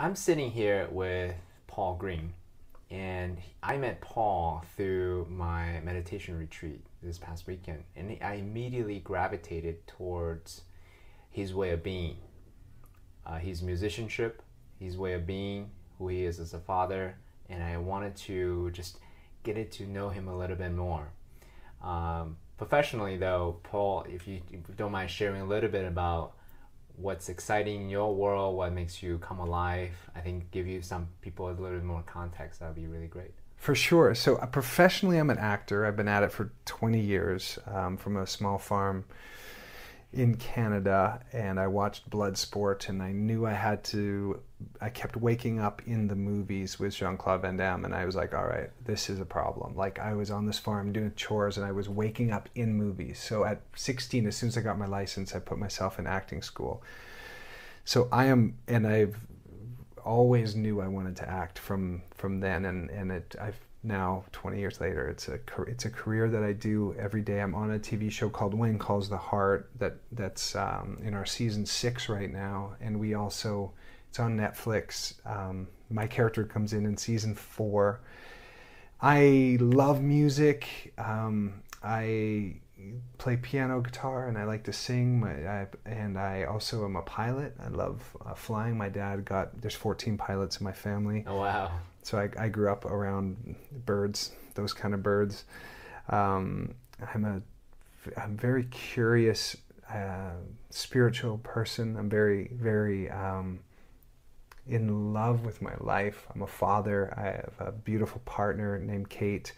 I'm sitting here with Paul Greene, and I met Paul through my meditation retreat this past weekend, and I immediately gravitated towards his way of being, uh, his musicianship, his way of being, who he is as a father, and I wanted to just get it to know him a little bit more. Um, professionally, though, Paul, if you, if you don't mind sharing a little bit about what's exciting in your world, what makes you come alive, I think give you some people a little bit more context. That would be really great. For sure. So uh, professionally, I'm an actor. I've been at it for 20 years um, from a small farm in Canada and I watched Bloodsport and I knew I had to I kept waking up in the movies with Jean-Claude Van Damme and I was like all right this is a problem. Like I was on this farm doing chores and I was waking up in movies. So at 16 as soon as I got my license I put myself in acting school. So I am and I've always knew I wanted to act from from then and and it I've now 20 years later it's a it's a career that I do every day. I'm on a TV show called When Calls the Heart that that's um, in our season six right now. And we also it's on Netflix. Um, my character comes in in season four. I love music. Um, I play piano guitar and I like to sing. My, I, and I also am a pilot. I love uh, flying. My dad got there's 14 pilots in my family. Oh wow so I, I grew up around birds, those kind of birds. Um, I'm a I'm very curious, uh, spiritual person. I'm very very um, in love with my life. I'm a father. I have a beautiful partner named Kate,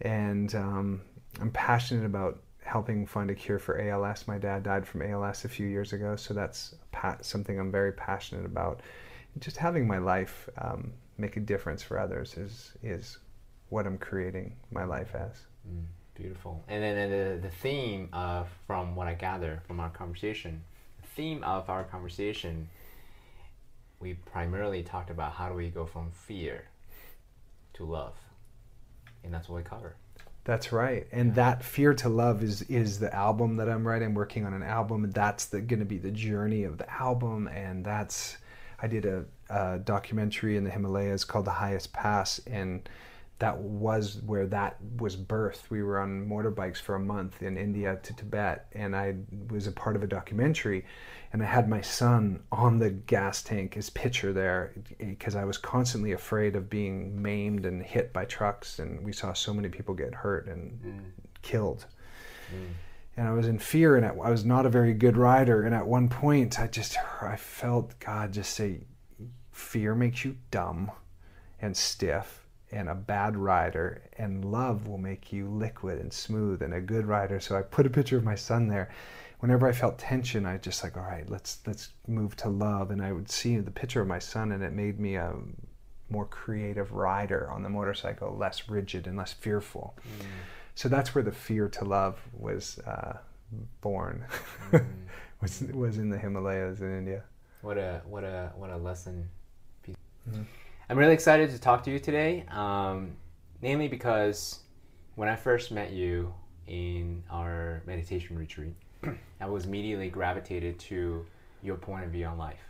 and um, I'm passionate about helping find a cure for ALS. My dad died from ALS a few years ago, so that's something I'm very passionate about. Just having my life um, make a difference for others is is what I'm creating my life as. Mm, beautiful. And then the, the theme of from what I gather from our conversation, the theme of our conversation, we primarily talked about how do we go from fear to love, and that's what we cover. That's right, and that fear to love is is the album that I'm writing. I'm working on an album, and that's going to be the journey of the album, and that's I did a, a, documentary in the Himalayas called The Highest Pass, and that was where that was birthed. We were on motorbikes for a month in India to Tibet, and I was a part of a documentary. And I had my son on the gas tank, his picture there, because I was constantly afraid of being maimed and hit by trucks. And we saw so many people get hurt and mm. killed. Mm and I was in fear, and I was not a very good rider. And at one point, I just I felt God just say, "Fear makes you dumb and stiff, and a bad rider, and love will make you liquid and smooth and a good rider." So I put a picture of my son there. Whenever I felt tension, I just like, "All right, let's let's move to love." And I would see the picture of my son, and it made me a more creative rider on the motorcycle, less rigid and less fearful. Mm so that's where the fear to love was uh, born. Mm. was was in the Himalayas in India. What a what a what a lesson. Mm-hmm. I'm really excited to talk to you today, um, namely because when I first met you in our meditation retreat, I was immediately gravitated to your point of view on life.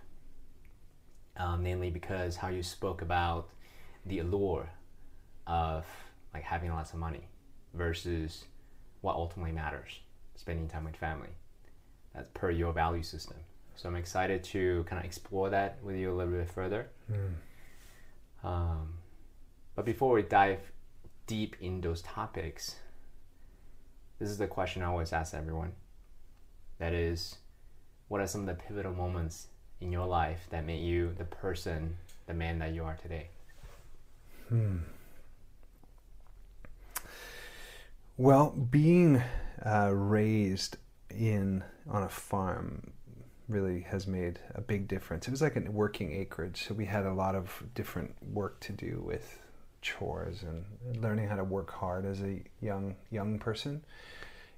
Um, namely because how you spoke about the allure of like having lots of money versus what ultimately matters spending time with family that's per your value system so i'm excited to kind of explore that with you a little bit further mm. Um, but before we dive deep in those topics this is the question i always ask everyone that is what are some of the pivotal moments in your life that made you the person the man that you are today hmm. Well, being uh, raised in on a farm really has made a big difference. It was like a working acreage, so we had a lot of different work to do with chores and learning how to work hard as a young young person.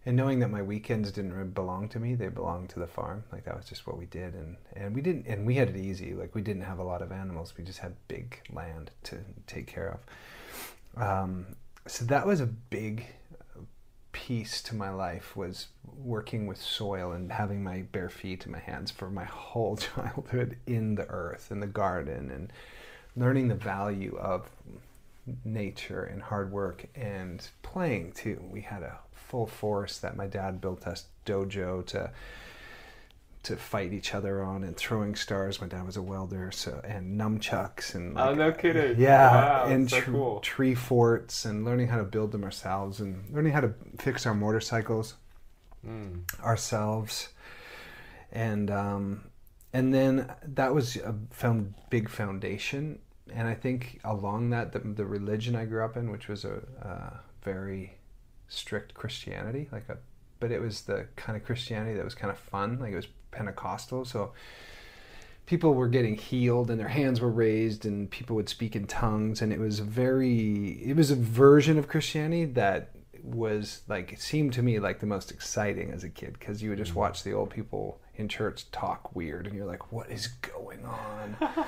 And knowing that my weekends didn't belong to me, they belonged to the farm. Like that was just what we did, and and we didn't, and we had it easy. Like we didn't have a lot of animals. We just had big land to take care of. Um, so that was a big piece to my life was working with soil and having my bare feet and my hands for my whole childhood in the earth in the garden and learning the value of nature and hard work and playing too. We had a full force that my dad built us dojo to to fight each other on and throwing stars. My dad was a welder, so and nunchucks and like, oh no kidding, yeah, wow, and so cool. tree forts and learning how to build them ourselves and learning how to fix our motorcycles mm. ourselves, and um, and then that was a found big foundation. And I think along that, the, the religion I grew up in, which was a, a very strict Christianity, like a, but it was the kind of Christianity that was kind of fun, like it was Pentecostal. So people were getting healed and their hands were raised and people would speak in tongues and it was very it was a version of christianity that was like it seemed to me like the most exciting as a kid because you would just mm. watch the old people in church talk weird and you're like what is going on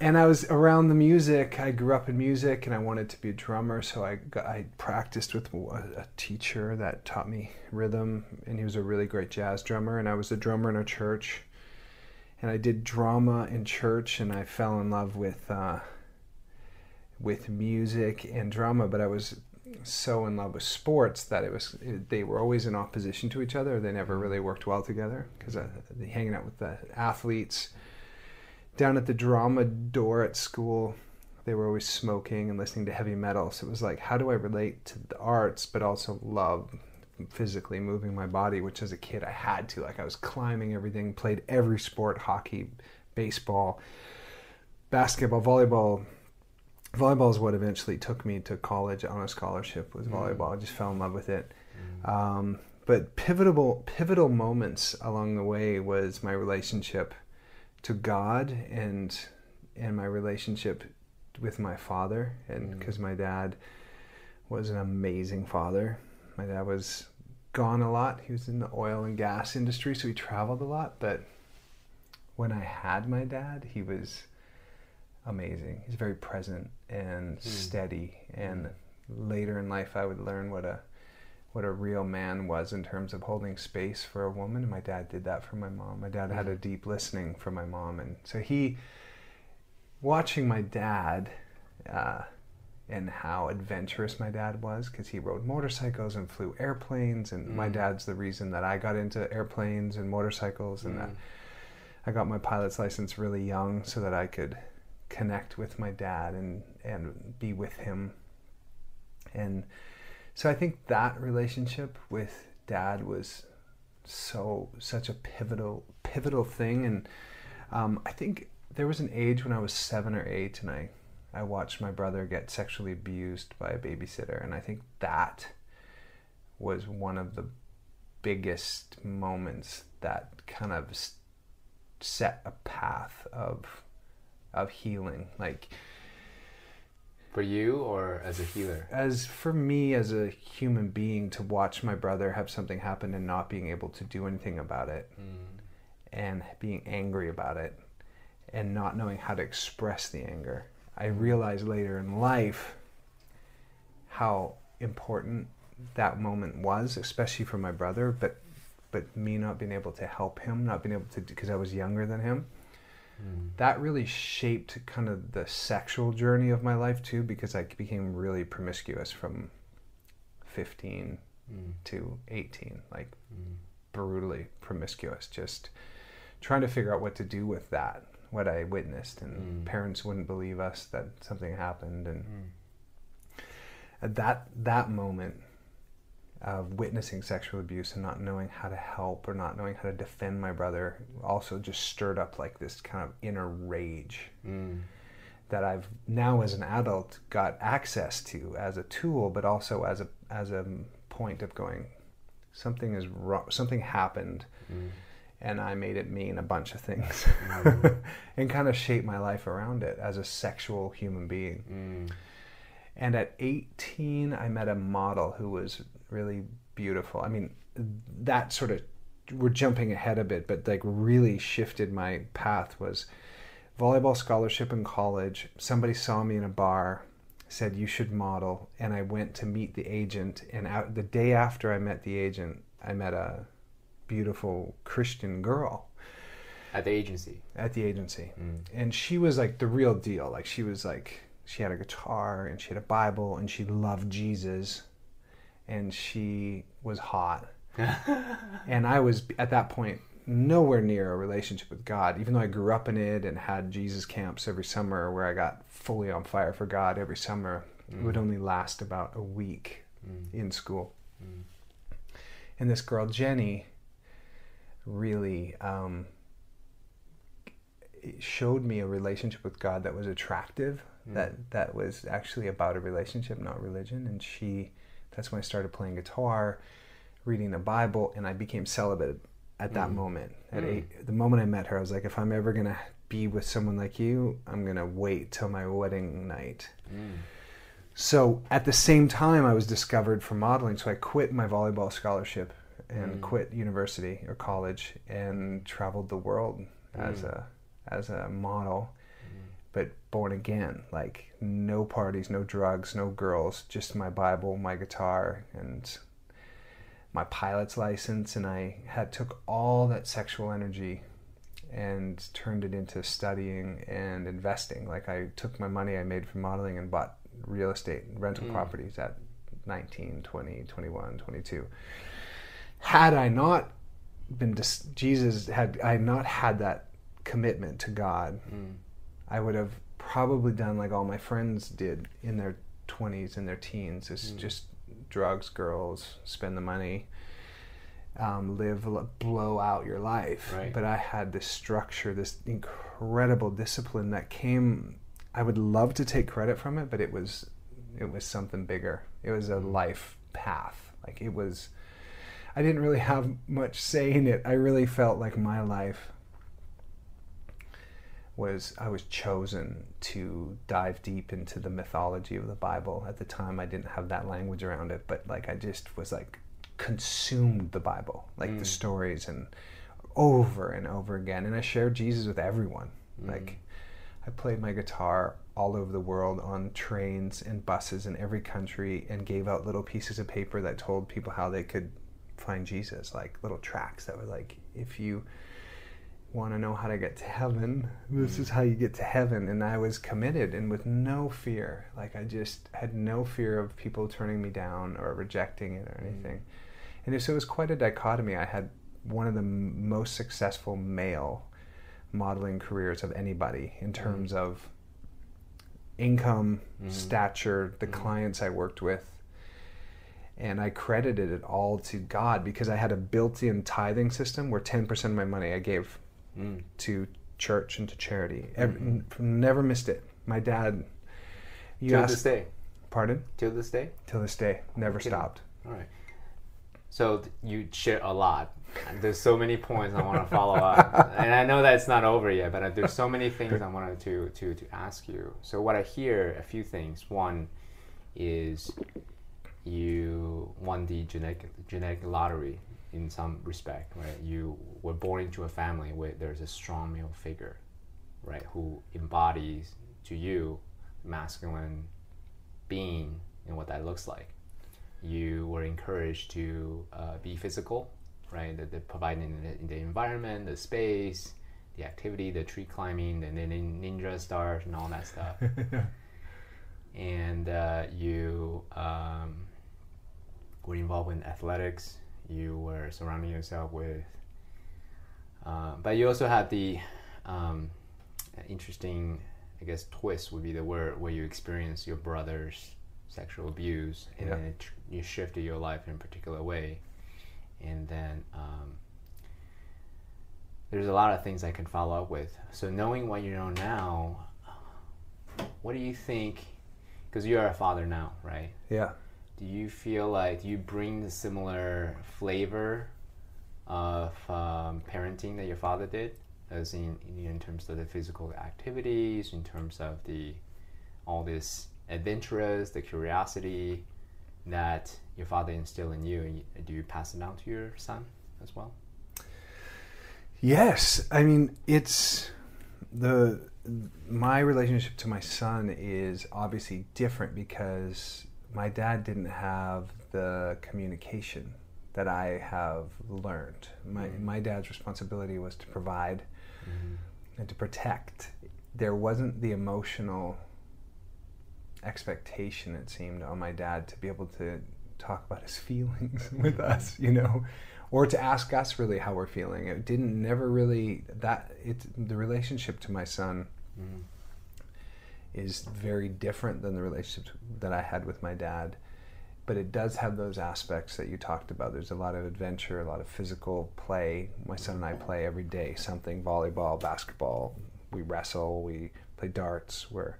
and I was around the music. I grew up in music, and I wanted to be a drummer. So I got, I practiced with a teacher that taught me rhythm, and he was a really great jazz drummer. And I was a drummer in a church, and I did drama in church, and I fell in love with uh, with music and drama. But I was so in love with sports that it was they were always in opposition to each other. They never really worked well together because uh, hanging out with the athletes down at the drama door at school, they were always smoking and listening to heavy metal. So it was like, how do I relate to the arts, but also love physically moving my body, which as a kid I had to. Like I was climbing everything, played every sport hockey, baseball, basketball, volleyball. Volleyball is what eventually took me to college on a scholarship was mm. volleyball. I just fell in love with it. Mm. Um, but pivotal pivotal moments along the way was my relationship to God and and my relationship with my father and because mm. my dad was an amazing father. My dad was gone a lot. He was in the oil and gas industry, so he traveled a lot, but when I had my dad, he was amazing. He's very present and mm. steady and later in life I would learn what a what a real man was in terms of holding space for a woman. My dad did that for my mom. My dad had a deep listening for my mom, and so he, watching my dad, uh, and how adventurous my dad was, because he rode motorcycles and flew airplanes, and mm. my dad's the reason that I got into airplanes and motorcycles, and mm. that I got my pilot's license really young, so that I could connect with my dad and and be with him, and so I think that relationship with dad was so such a pivotal pivotal thing, and um, I think there was an age when I was seven or eight, and I I watched my brother get sexually abused by a babysitter, and I think that was one of the biggest moments that kind of set a path of of healing, like for you or as a healer? As for me, as a human being, to watch my brother have something happen and not being able to do anything about it, mm. and being angry about it, and not knowing how to express the anger. I realized later in life how important that moment was, especially for my brother, but but me not being able to help him, not being able to because I was younger than him Mm. That really shaped kind of the sexual journey of my life too, because I became really promiscuous from 15 mm. to 18, like mm. brutally promiscuous, just trying to figure out what to do with that, what I witnessed. And mm. parents wouldn't believe us that something happened. And mm. at that, that moment, of witnessing sexual abuse and not knowing how to help or not knowing how to defend my brother also just stirred up like this kind of inner rage mm. that I've now as an adult got access to as a tool but also as a as a point of going something is wrong something happened mm. and I made it mean a bunch of things mm. and kind of shape my life around it as a sexual human being mm. and at 18 I met a model who was really beautiful. I mean, that sort of we're jumping ahead a bit, but like really shifted my path was volleyball scholarship in college. Somebody saw me in a bar, said you should model, and I went to meet the agent. And out, the day after I met the agent, I met a beautiful Christian girl at the agency. At the agency, mm. and she was like the real deal. Like she was like she had a guitar and she had a Bible and she loved Jesus, and she was hot. and I was at that point nowhere near a relationship with God, even though I grew up in it and had Jesus camps every summer where I got fully on fire for God every summer. Mm. It would mm. only last about a week mm. in school. Mm. And this girl, Jenny, really um, showed me a relationship with God that was attractive, mm. that, that was actually about a relationship, not religion. And she, that's when I started playing guitar, reading the Bible, and I became celibate at that mm. moment. At mm. eight, the moment I met her, I was like, if I'm ever gonna be with someone like you, I'm gonna wait till my wedding night. Mm. So at the same time, I was discovered for modeling. So I quit my volleyball scholarship and mm. quit university or college and traveled the world as mm. a as a model. But born again, like no parties, no drugs, no girls, just my Bible, my guitar, and my pilot's license and I had took all that sexual energy and turned it into studying and investing. Like I took my money I made from modeling and bought real estate rental mm. properties at 19, 20, 21, 22. Had I not been dis- Jesus had I not had that commitment to God, mm. I would have probably done like all my friends did in their 20s and their teens is mm. just drugs, girls, spend the money, um, live, blow out your life. Right. But I had this structure, this incredible discipline that came. I would love to take credit from it, but it was, it was something bigger. It was a mm. life path. Like it was. I didn't really have much say in it. I really felt like my life was I was chosen to dive deep into the mythology of the Bible. At the time, I didn't have that language around it, but like I just was like consumed the Bible, like mm. the stories, and over and over again. And I shared Jesus with everyone. Mm. Like I played my guitar all over the world on trains and buses in every country, and gave out little pieces of paper that told people how they could find Jesus, like little tracks that were like, if you want to know how to get to heaven. This is mm. how you get to heaven. And I was committed and with no fear. Like I just had no fear of people turning me down or rejecting it or mm. anything. And so it was quite a dichotomy. I had one of the most successful male modeling careers of anybody in mm. terms mm. of income, mm. stature, the mm. clients I worked with. And I credited it all to God because I had a built in tithing system where 10% of my money I gave mm. to church and to charity. Every, mm-hmm. Never missed it. My dad. You Till asked, this day. Pardon? Till this day. Till this day, never stopped. All right. So you share a lot. There's so many points I want to follow up, and I know that it's not over yet. But there's so many things I wanted to to to ask you. So what I hear, a few things. One is you won the genetic genetic lottery in some respect, right? You were born into a family where there's a strong male figure, right, who embodies to you masculine being and what that looks like. You were encouraged to uh, be physical, right? The, the providing the, the, environment, the space, the activity, the tree climbing, the ninja stars, and all that stuff. and uh, you um, were involved in athletics you were surrounding yourself with. Uh, but you also had the um, interesting, I guess, twist would be the word where you experienced your brother's sexual abuse, and yeah. then it, you shifted your life in a particular way, and then um, there's a lot of things I can follow up with. So knowing what you know now, what do you think? Because you are a father now, right? Yeah do you feel like you bring the similar flavor of um, parenting that your father did, as in in terms of the physical activities, in terms of the all this adventurous, the curiosity that your father instilled in you? Do you pass it down to your son as well? Yes, I mean it's the my relationship to my son is obviously different because my dad didn't have the communication that I have learned. My mm-hmm. my dad's responsibility was to provide mm-hmm. and to protect. There wasn't the emotional expectation it seemed on my dad to be able to talk about his feelings with us, you know, or to ask us really how we're feeling. It didn't never really that it the relationship to my son mm-hmm. Is very different than the relationship that I had with my dad. But it does have those aspects that you talked about. There's a lot of adventure, a lot of physical play. My son and I play every day something volleyball, basketball. We wrestle, we play darts. We're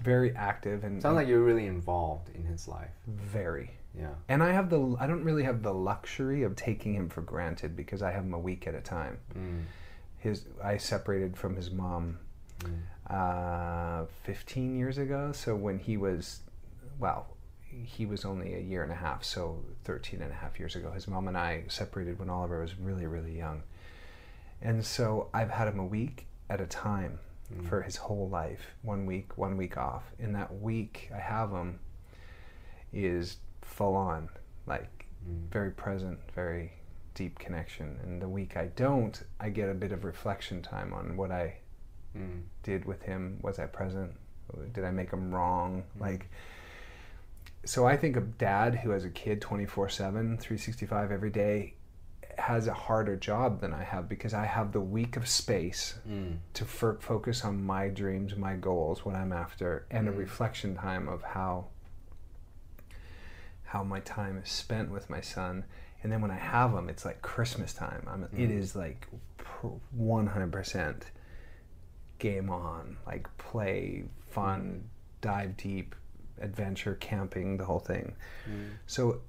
very active and sounds like you're really involved in his life. Very. Yeah. And I have the I don't really have the luxury of taking him for granted because I have him a week at a time. Mm. His I separated from his mom mm. Uh, 15 years ago. So when he was, well, he was only a year and a half. So 13 and a half years ago, his mom and I separated when Oliver was really really young. And so I've had him a week at a time mm. for his whole life. One week, one week off. In that week I have him is full on, like mm. very present, very deep connection. And the week I don't, I get a bit of reflection time on what I mm. did with him. Was I present? Did I make him wrong? Mm. Like, so I think a dad who has a kid 24 7, 365 every day has a harder job than I have because I have the week of space mm. to f- focus on my dreams, my goals, what I'm after, and mm. a reflection time of how how my time is spent with my son. And then when I have him, it's like Christmas time. I'm, mm. It is like 100% game on, like play, fun, dive deep, adventure, camping, the whole thing. Mm. So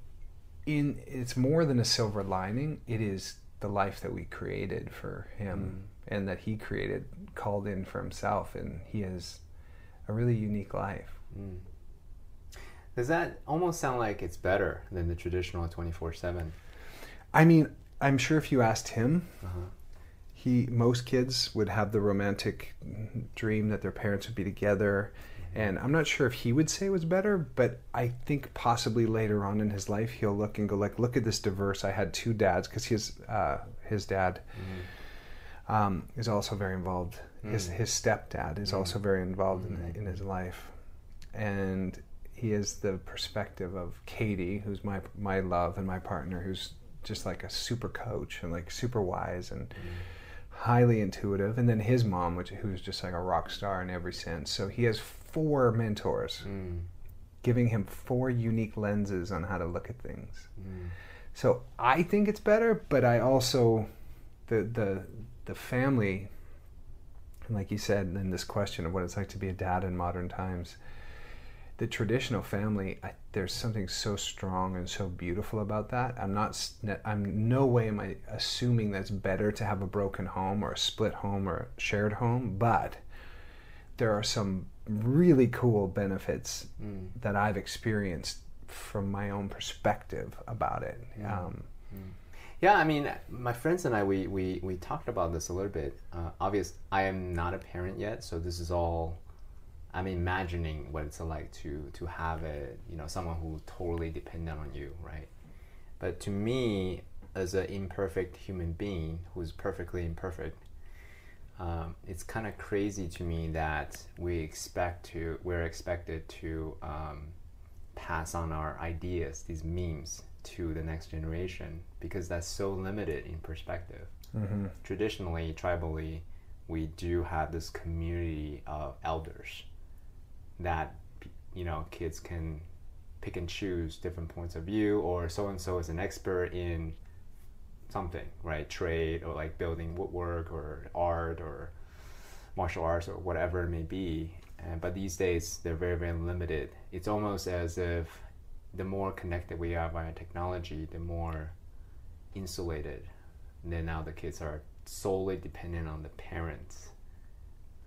in it's more than a silver lining. It is the life that we created for him mm. and that he created, called in for himself, and he has a really unique life. Mm. Does that almost sound like it's better than the traditional 24 7? I mean, I'm sure if you asked him, uh-huh. He most kids would have the romantic dream that their parents would be together. Mm-hmm. And I'm not sure if he would say it was better, but I think possibly later on in his life he'll look and go like, "Look at this diverse. I had two dads because his uh, his dad mm-hmm. um, is also very involved. Mm-hmm. His his stepdad is also mm-hmm. very involved in mm-hmm. in his life, and he is the perspective of Katie, who's my my love and my partner, who's just like a super coach and like super wise and mm. Highly intuitive, and then his mom, which who's just like a rock star in every sense. So he has four mentors, mm. giving him four unique lenses on how to look at things. Mm. So I think it's better, but I also the the the family, and like you said in this question of what it's like to be a dad in modern times the traditional family, I, there's something so strong and so beautiful about that. I'm not, I'm no way am I assuming that's better to have a broken home or a split home or a shared home, but there are some really cool benefits mm. that I've experienced from my own perspective about it. Mm. Um, mm. Yeah, I mean, my friends and I, we, we, we talked about this a little bit. Uh, obvious, I am not a parent yet, so this is all I'm imagining what it's like to to have a you know someone who totally dependent on you, right? But to me, as an imperfect human being who's perfectly imperfect, um, it's kind of crazy to me that we expect to we're expected to um, pass on our ideas, these memes, to the next generation because that's so limited in perspective. Mm-hmm. Traditionally, tribally, we do have this community of elders that you know kids can pick and choose different points of view or so and so is an expert in something right? Trade or like building woodwork or art or martial arts or whatever it may be. And, but these days they're very very limited. It's almost as if the more connected we are via technology the more insulated and then now the kids are solely dependent on the parents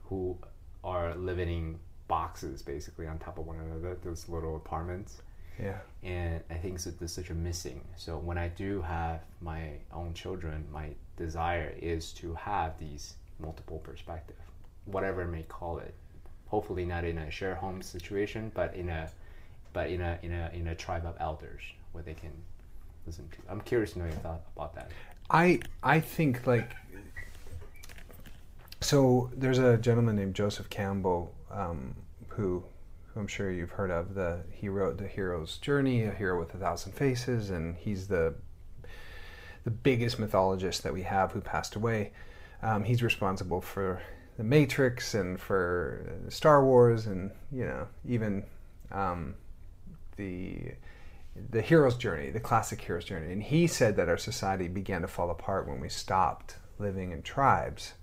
who are living boxes basically on top of one another, those little apartments. Yeah. And I think so, there's such a missing. So when I do have my own children, my desire is to have these multiple perspective, whatever I may call it. Hopefully not in a share home situation, but in a but in a in a in a tribe of elders where they can listen to. I'm curious to know your thought about that. I I think like so. There's a gentleman named Joseph Campbell um, who, who I'm sure you've heard of. The he wrote the hero's journey, a hero with a thousand faces, and he's the the biggest mythologist that we have who passed away. Um, he's responsible for the Matrix and for Star Wars, and you know even um, the the hero's journey, the classic hero's journey. And he said that our society began to fall apart when we stopped living in tribes.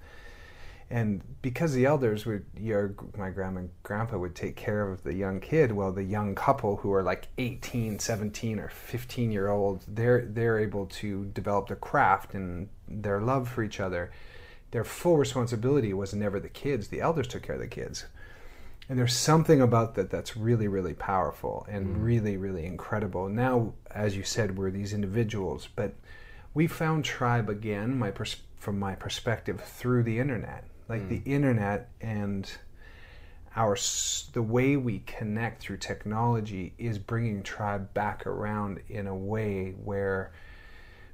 And because the elders would, your, my grandma and grandpa would take care of the young kid, well, the young couple who are like 18, 17, or 15 year old, they're, they're able to develop their craft and their love for each other. Their full responsibility was never the kids, the elders took care of the kids and there's something about that that's really really powerful and mm. really really incredible now as you said we're these individuals but we found tribe again my pers- from my perspective through the internet like mm. the internet and our the way we connect through technology is bringing tribe back around in a way where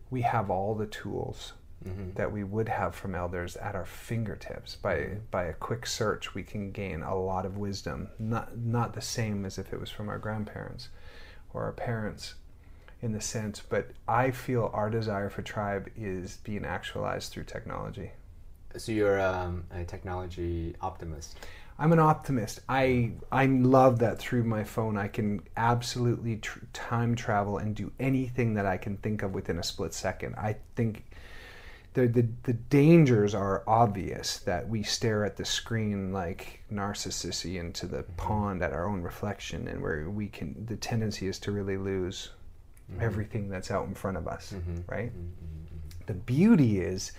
we have all the tools mm-hmm. that we would have from elders at our fingertips. By mm-hmm. by a quick search, we can gain a lot of wisdom. Not not the same as if it was from our grandparents or our parents, in the sense. But I feel our desire for tribe is being actualized through technology. So you're um, a technology optimist. I'm an optimist. I I love that through my phone I can absolutely tr- time travel and do anything that I can think of within a split second. I think the, the, the dangers are obvious that we stare at the screen like narcissi into the mm-hmm. pond at our own reflection and where we can the tendency is to really lose mm-hmm. everything that's out in front of us mm-hmm. right mm-hmm. Mm-hmm. the beauty is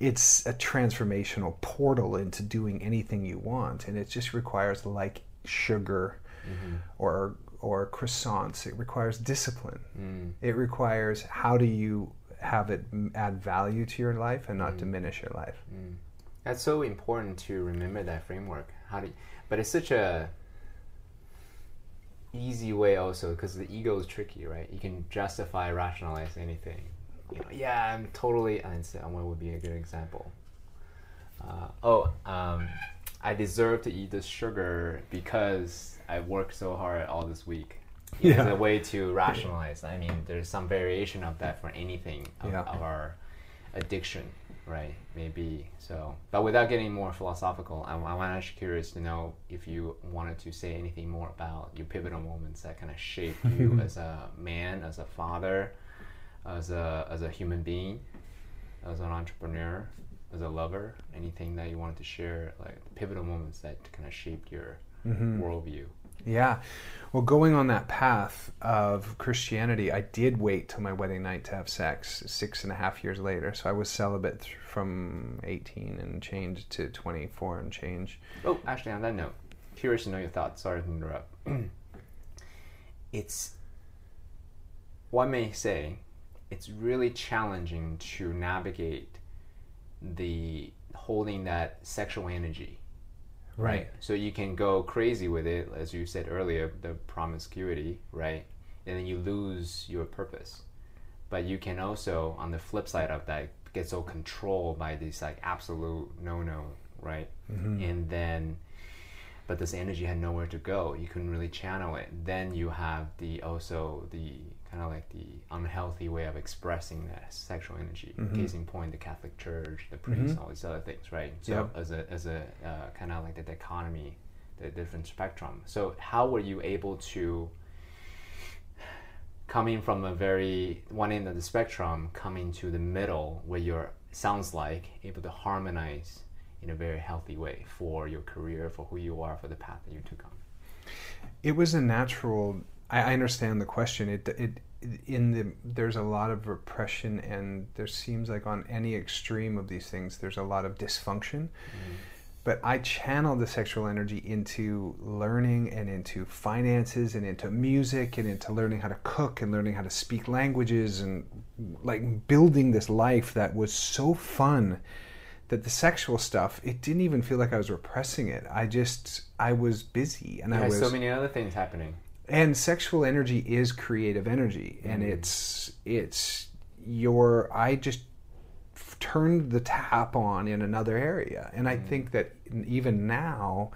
it's a transformational portal into doing anything you want and it just requires like sugar mm-hmm. or or croissants it requires discipline mm. it requires how do you have it add value to your life and not mm. diminish your life. Mm. That's so important to remember that framework. How do, you, but it's such a easy way also because the ego is tricky, right? You can justify, rationalize anything. You know, yeah, I'm totally. And what would be a good example? Uh, oh, um, I deserve to eat this sugar because I worked so hard all this week yeah. It's a way to rationalize. I mean, there's some variation of that for anything of, yeah. of our addiction, right? Maybe so. But without getting more philosophical, I, I'm actually curious to know if you wanted to say anything more about your pivotal moments that kind of shaped you as a man, as a father, as a as a human being, as an entrepreneur, as a lover. Anything that you wanted to share, like pivotal moments that kind of shaped your mm-hmm. worldview. Yeah. Well, going on that path of Christianity, I did wait till my wedding night to have sex six and a half years later. So I was celibate from 18 and change to 24 and change. Oh, actually, on that note, curious to know your thoughts. Sorry to interrupt. it's, one may say, it's really challenging to navigate the holding that sexual energy right? So you can go crazy with it, as you said earlier, the promiscuity, right? And then you lose your purpose. But you can also, on the flip side of that, get so controlled by this like absolute no no, right? Mm-hmm. And then, but this energy had nowhere to go. You couldn't really channel it. Then you have the also the kind of like the unhealthy way of expressing that sexual energy. Mm-hmm. Case in point, the Catholic Church, the priests, mm-hmm. all these other things, right? So yep. as a as a uh, kind of like the dichotomy, the different spectrum. So how were you able to? Coming from a very one end of the spectrum, coming to the middle, where you're sounds like able to harmonize in a very healthy way for your career, for who you are, for the path that you took on. It was a natural I, I understand the question. It it in the there's a lot of repression and there seems like on any extreme of these things there's a lot of dysfunction. Mm. But I channel the sexual energy into learning and into finances and into music and into learning how to cook and learning how to speak languages and like building this life that was so fun that the sexual stuff it didn't even feel like I was repressing it. I just I was busy and You I was so many other things happening. And sexual energy is creative energy and Mm. it's it's your i just f- turned the tap on in another area and i Mm. think that even now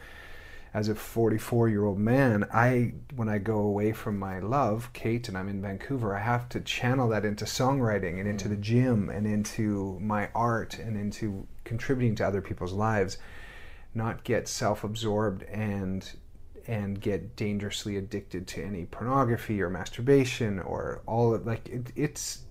as a 44 year old man i when i go away from my love kate and i'm in vancouver i have to channel that into songwriting and into the gym and into my art and into contributing to other people's lives not get self-absorbed and and get dangerously addicted to any pornography or masturbation or all of like it, it's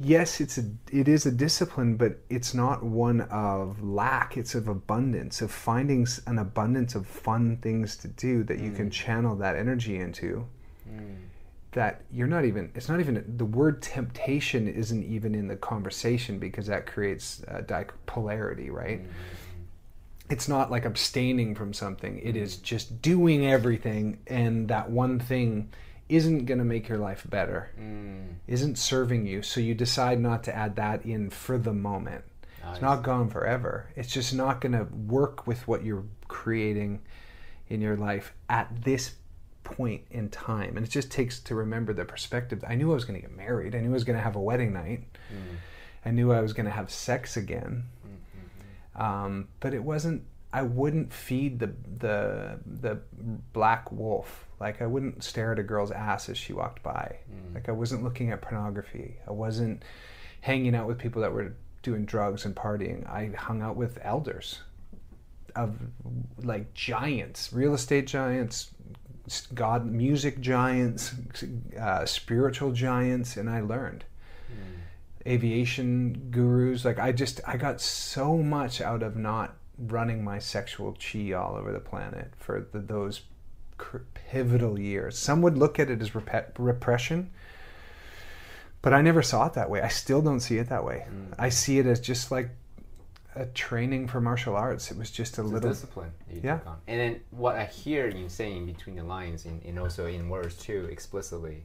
yes it's a it is a discipline but it's not one of lack it's of abundance of finding an abundance of fun things to do that you can mm. channel that energy into mm. that you're not even it's not even the word temptation isn't even in the conversation because that creates uh, polarity right mm-hmm. It's not like abstaining from something. It is just doing everything and that one thing isn't going to make your life better. Mm. isn't serving you so you decide not to add that in for the moment. It's not gone forever. It's just not going to work with what you're creating in your life at this point in time. And it just takes to remember the perspective. I knew i was going to get married. I knew i was going to have a wedding night. Mm. i knew i was going to have sex again. Mm-hmm. Um, but it wasn't i wouldn't feed the the the black wolf. Like i wouldn't stare at a girl's ass as she walked by. Mm. like i wasn't looking at pornography. I wasn't hanging out with people that were doing drugs and partying. I hung out with elders of like giants real estate giants god music giants uh, spiritual giants and i learned aviation gurus like i just i got so much out of not running my sexual chi all over the planet for the, those cr- pivotal years some would look at it as rep- repression but i never saw it that way i still don't see it that way mm. i see it as just like a training for martial arts it was just a It's a little discipline that you Yeah. took on. And then what I hear you saying between the lines and, and also in words too, explicitly,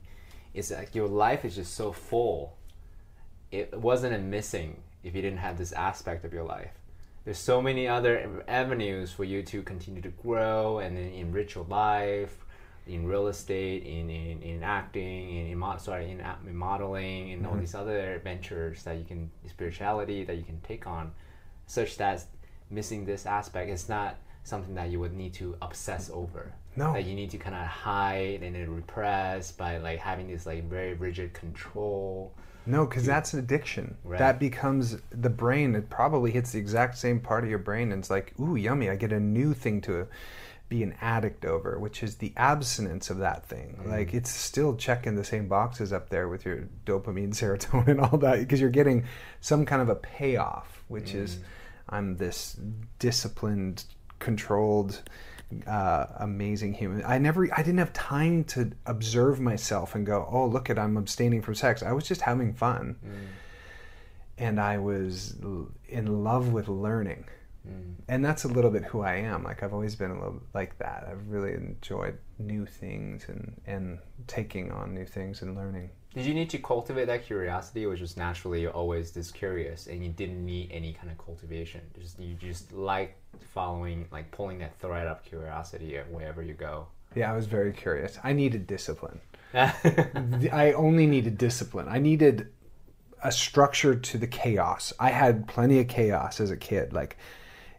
is that your life is just so full. It wasn't a missing if you didn't have this aspect of your life. There's so many other avenues for you to continue to grow and then enrich your life in real estate, in, in, in acting, in, in sorry, in, in modeling, and all mm-hmm. these other ventures that you can spirituality that you can take on, such that missing this aspect is not something that you would need to obsess over. No. That you need to kind of hide and then repress by like having this like very rigid control. No, because that's an addiction. Right. That becomes the brain. It probably hits the exact same part of your brain, and it's like, ooh, yummy! I get a new thing to be an addict over, which is the abstinence of that thing. Mm. Like it's still checking the same boxes up there with your dopamine, serotonin, all that, because you're getting some kind of a payoff, which is mm. I'm this disciplined, controlled. Uh, amazing human. I never, I didn't have time to observe myself and go, "Oh, look at I'm abstaining from sex." I was just having fun, and I was in love with learning, and that's a little bit who I am. Like I've always been a little like that. I've really enjoyed new things and and taking on new things and learning. Did you need to cultivate that curiosity, or was just naturally always this curious and you didn't need any kind of cultivation? Just you just like following, like pulling that thread of curiosity wherever you go. Yeah, I was very curious. I needed discipline. I only needed discipline. I needed a structure to the chaos. I had plenty of chaos as a kid. Like,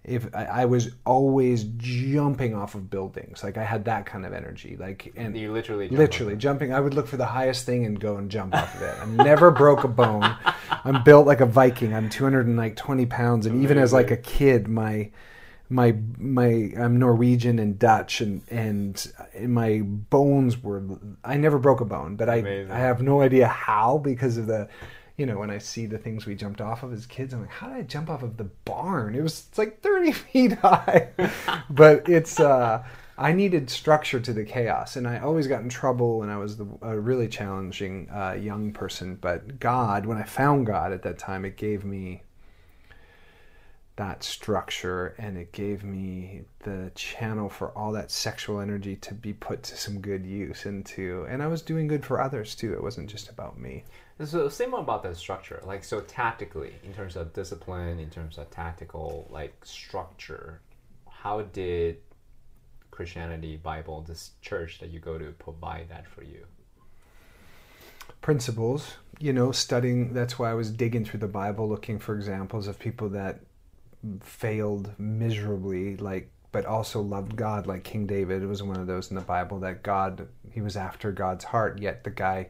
if I, I was always jumping off of buildings, like I had that kind of energy. Like, and you literally jump literally jumping. I would look for the highest thing and go and jump off of it. I never broke a bone. I'm built like a Viking. I'm 220 pounds, and even as like a kid, my my my I'm Norwegian and Dutch and and my bones were I never broke a bone, but I Amazing. I have no idea how because of the you know when I see the things we jumped off of as kids, I'm like, how did I jump off of the barn? It was it's like 30 feet high, but it's uh. I needed structure to the chaos, and I always got in trouble, and I was the, a really challenging uh, young person. But God, when I found God at that time, it gave me that structure and it gave me the channel for all that sexual energy to be put to some good use and to and I was doing good for others too. It wasn't just about me. So say more about that structure, like so tactically in terms of discipline, in terms of tactical like structure. How did Christianity, Bible, this church that you go to provide that for you? Principles, you know, studying. That's why I was digging through the Bible, looking for examples of people that failed miserably, like, but also loved God, like King David was one of those in the Bible that God, he was after God's heart, yet the guy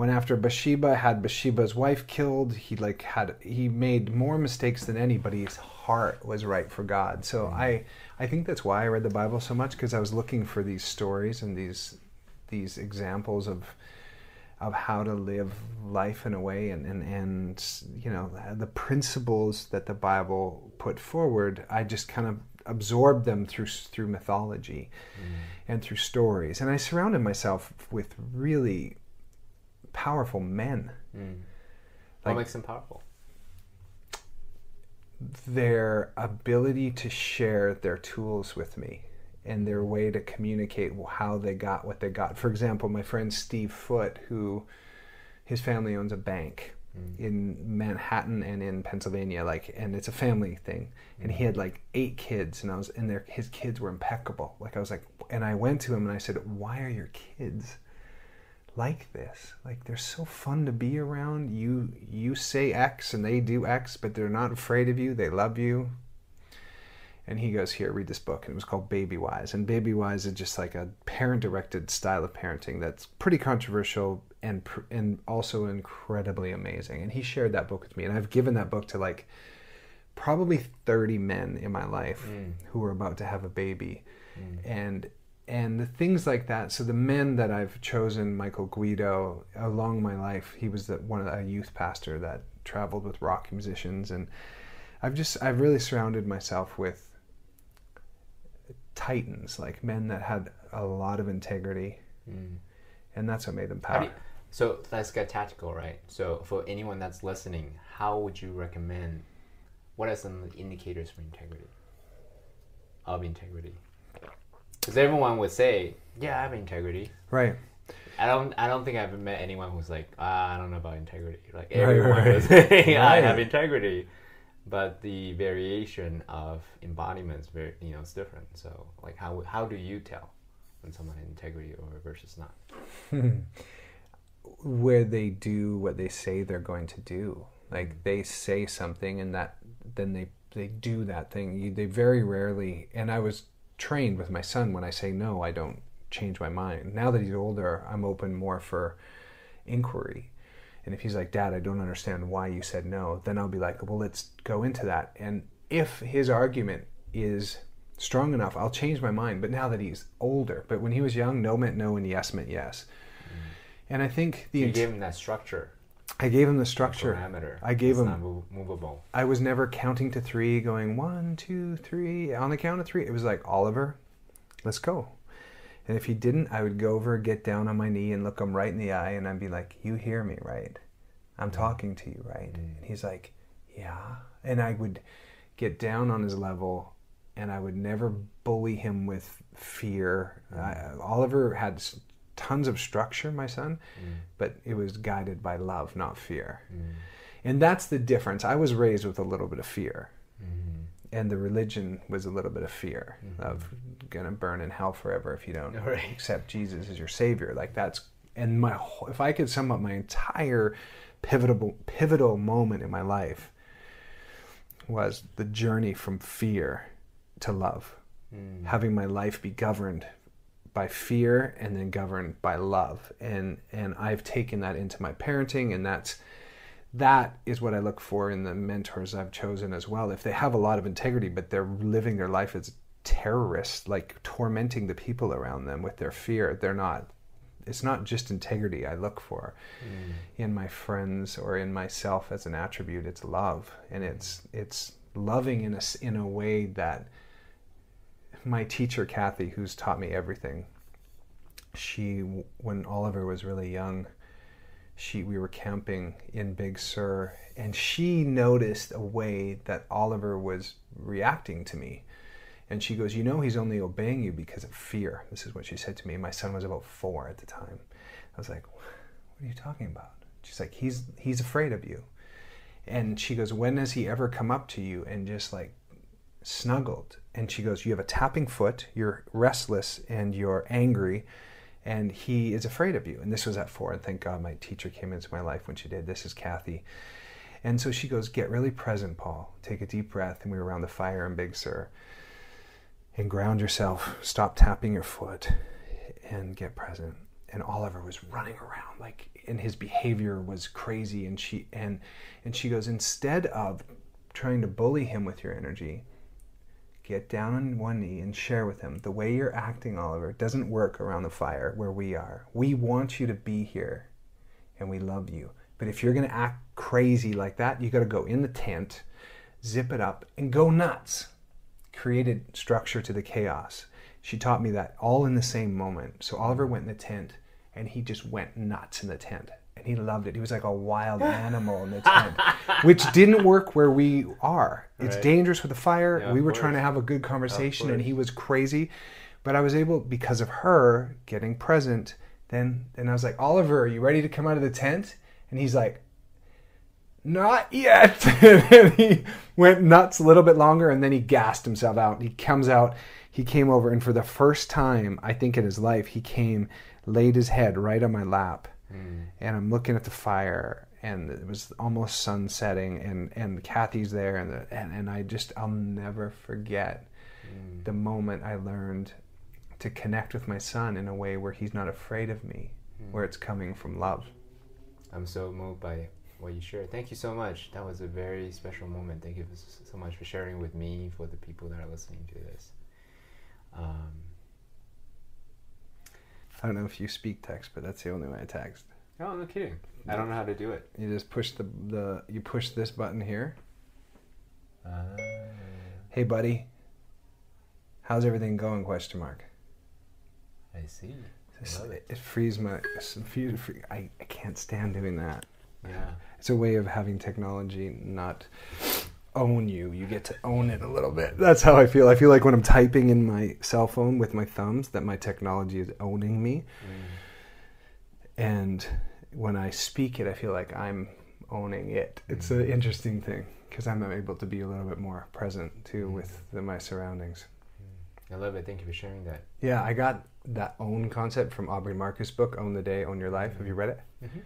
went after Bathsheba, had Bathsheba's wife killed. He like had he made more mistakes than anybody. His heart was right for God. So mm-hmm. I I think that's why I read the Bible so much because I was looking for these stories and these these examples of of how to live life in a way and, and, and you know the principles that the Bible put forward I just kind of absorbed them through through mythology mm. and through stories and I surrounded myself with really powerful men mm. what makes them powerful their ability to share their tools with me and their way to communicate how they got what they got. For example, my friend Steve Foot, who his family owns a bank mm. in Manhattan and in Pennsylvania, like, and it's a family thing. And he had like eight kids, and I was, and their his kids were impeccable. Like I was like, and I went to him and I said, "Why are your kids?" like this like they're so fun to be around you you say x and they do x but they're not afraid of you they love you and he goes, Here, read this book. And it was called Baby Wise. And Baby Wise is just like a parent directed style of parenting that's pretty controversial and, and also incredibly amazing. And he shared that book with me. And I've given that book to like probably 30 men in my life mm. who are about to have a baby. Mm. And and the things like that. So the men that I've chosen, Michael Guido, along my life, he was the, one of a youth pastor that traveled with rock musicians, and I've just I've really surrounded myself with titans, like men that had a lot of integrity, mm. and that's what made them powerful. So let's get tactical, right? So for anyone that's listening, how would you recommend? What are some indicators for integrity? Of integrity, because everyone would say, "Yeah, I have integrity." Right. I don't. I don't think I've met anyone who's like, ah, "I don't know about integrity." Like everyone right, right. was saying, "I have integrity." But the variation of embodiments very you know it's different. So like how how do you tell when someone has integrity or versus not? Where they do what they say they're going to do. Like they say something and that then they they do that thing. You, they very rarely and i was trained with my son when i say no i don't change my mind. Now that he's older i'm open more for inquiry and if he's like, Dad, I don't understand why you said no, then I'll be like, well, let's go into that. And if his argument is strong enough, I'll change my mind. But now that he's older, but when he was young, no meant no and yes meant yes. Mm. And I think the. You int- gave him that structure. I gave him the structure. Parameter. I gave it's him mov- movable. I was never counting to three, going one, two, three. On the count of three, it was like Oliver, let's go. And if he didn't, I would go over, get down on my knee, and look him right in the eye, and I'd be like, "You hear me, right? I'm talking to you, right?" Mm. And he's like, "Yeah." And I would get down on his level, and I would never bully him with fear. Mm. I, Oliver had tons of structure, my son, mm. but it was guided by love, not fear. Mm. And that's the difference. I was raised with a little bit of fear. And the religion was a little bit of fear mm-hmm. of gonna burn in hell forever if you don't right. accept Jesus as your savior. Like that's and my if I could sum up my entire pivotal pivotal moment in my life was the journey from fear to love. Mm. Having my life be governed by fear and then governed by love. And and I've taken that into my parenting and that's that is what I look for in the mentors I've chosen as well. If they have a lot of integrity, but they're living their life as terrorists, like tormenting the people around them with their fear, they're not. It's not just integrity I look for mm. in my friends or in myself as an attribute. It's love, and it's it's loving in a in a way that my teacher Kathy, who's taught me everything, she when Oliver was really young she we were camping in Big Sur, and she noticed a way that Oliver was reacting to me. And she goes, You know, he's only obeying you because of fear. This is what she said to me. My son was about four at the time. I was like, What are you talking about? She's like, He's he's afraid of you. And she goes, When has he ever come up to you and just like snuggled? And she goes, You have a tapping foot, you're restless and you're angry, and he is afraid of you. And this was at four. And thank God my teacher came into my life when she did. This is Kathy. And so she goes, Get really present, Paul. Take a deep breath. And we were around the fire in Big Sur and ground yourself. Stop tapping your foot and get present. And Oliver was running around like and his behavior was crazy and she and and she goes instead of trying to bully him with your energy get down on one knee and share with him the way you're acting Oliver doesn't work around the fire where we are we want you to be here and we love you but if you're going to act crazy like that you got to go in the tent zip it up and go nuts created structure to the chaos. She taught me that all in the same moment. So Oliver went in the tent and he just went nuts in the tent. And he loved it. He was like a wild animal in the tent, which didn't work where we are. It's Right. dangerous with a fire. Yeah, we were trying to have a good conversation and he was crazy. But I was able, because of her getting present, then, then I was like, Oliver, are you ready to come out of the tent? And he's like, not yet. and then he went nuts a little bit longer and then he gassed himself out. He comes out, he came over, and for the first time, I think in his life, he came, laid his head right on my lap, Hmm. and I'm looking at the fire. And it was almost sun setting, and, and Kathy's there, and, the, and and I just I'll never forget hmm. the moment I learned to connect with my son in a way where he's not afraid of me, hmm. where it's coming from love. I'm so moved by what you shared. Thank you so much. That was a very special moment. Thank you so much for sharing with me, for the people that are listening to this. Um, I don't know if you speak text, but that's the only way I text. oh, no kidding. I don't know how to do it. You just push the the you push this button here. Uh, Hey buddy, how's everything going? Question mark. I see. Love it. It frees my. free- free- I, I can't stand doing that. Yeah. It's a way of having technology not own you. You get to own it a little bit. That's how I feel. I feel like when I'm typing in my cell phone with my thumbs, that my technology is owning me. Mm. And when I speak it, I feel like I'm owning it. It's mm. an interesting thing because I'm able to be a little bit more present too mm. with the, my surroundings. I love it. Thank you for sharing that. Yeah, I got that own concept from Aubrey Marcus' book, Own the Day, Own Your Life. Have mm-hmm. you read it? Mhm.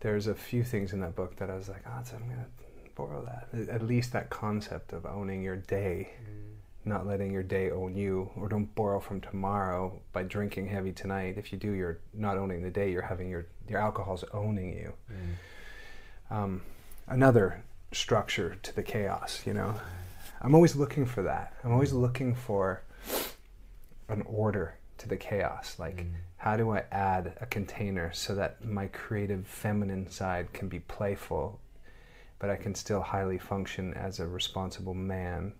There's a few things in that book that I was like, oh, I'm going to borrow that. At least that concept of owning your day, not letting your day own you, or don't borrow from tomorrow by drinking heavy tonight. If you do, you're not owning the day, you're having your, your alcohol's owning you. Um, another structure to the chaos, you know? I'm always looking for that. I'm always looking for an order to the chaos. Like, Mm. how do I add a container so that my creative feminine side can be playful, but I can still highly function as a responsible man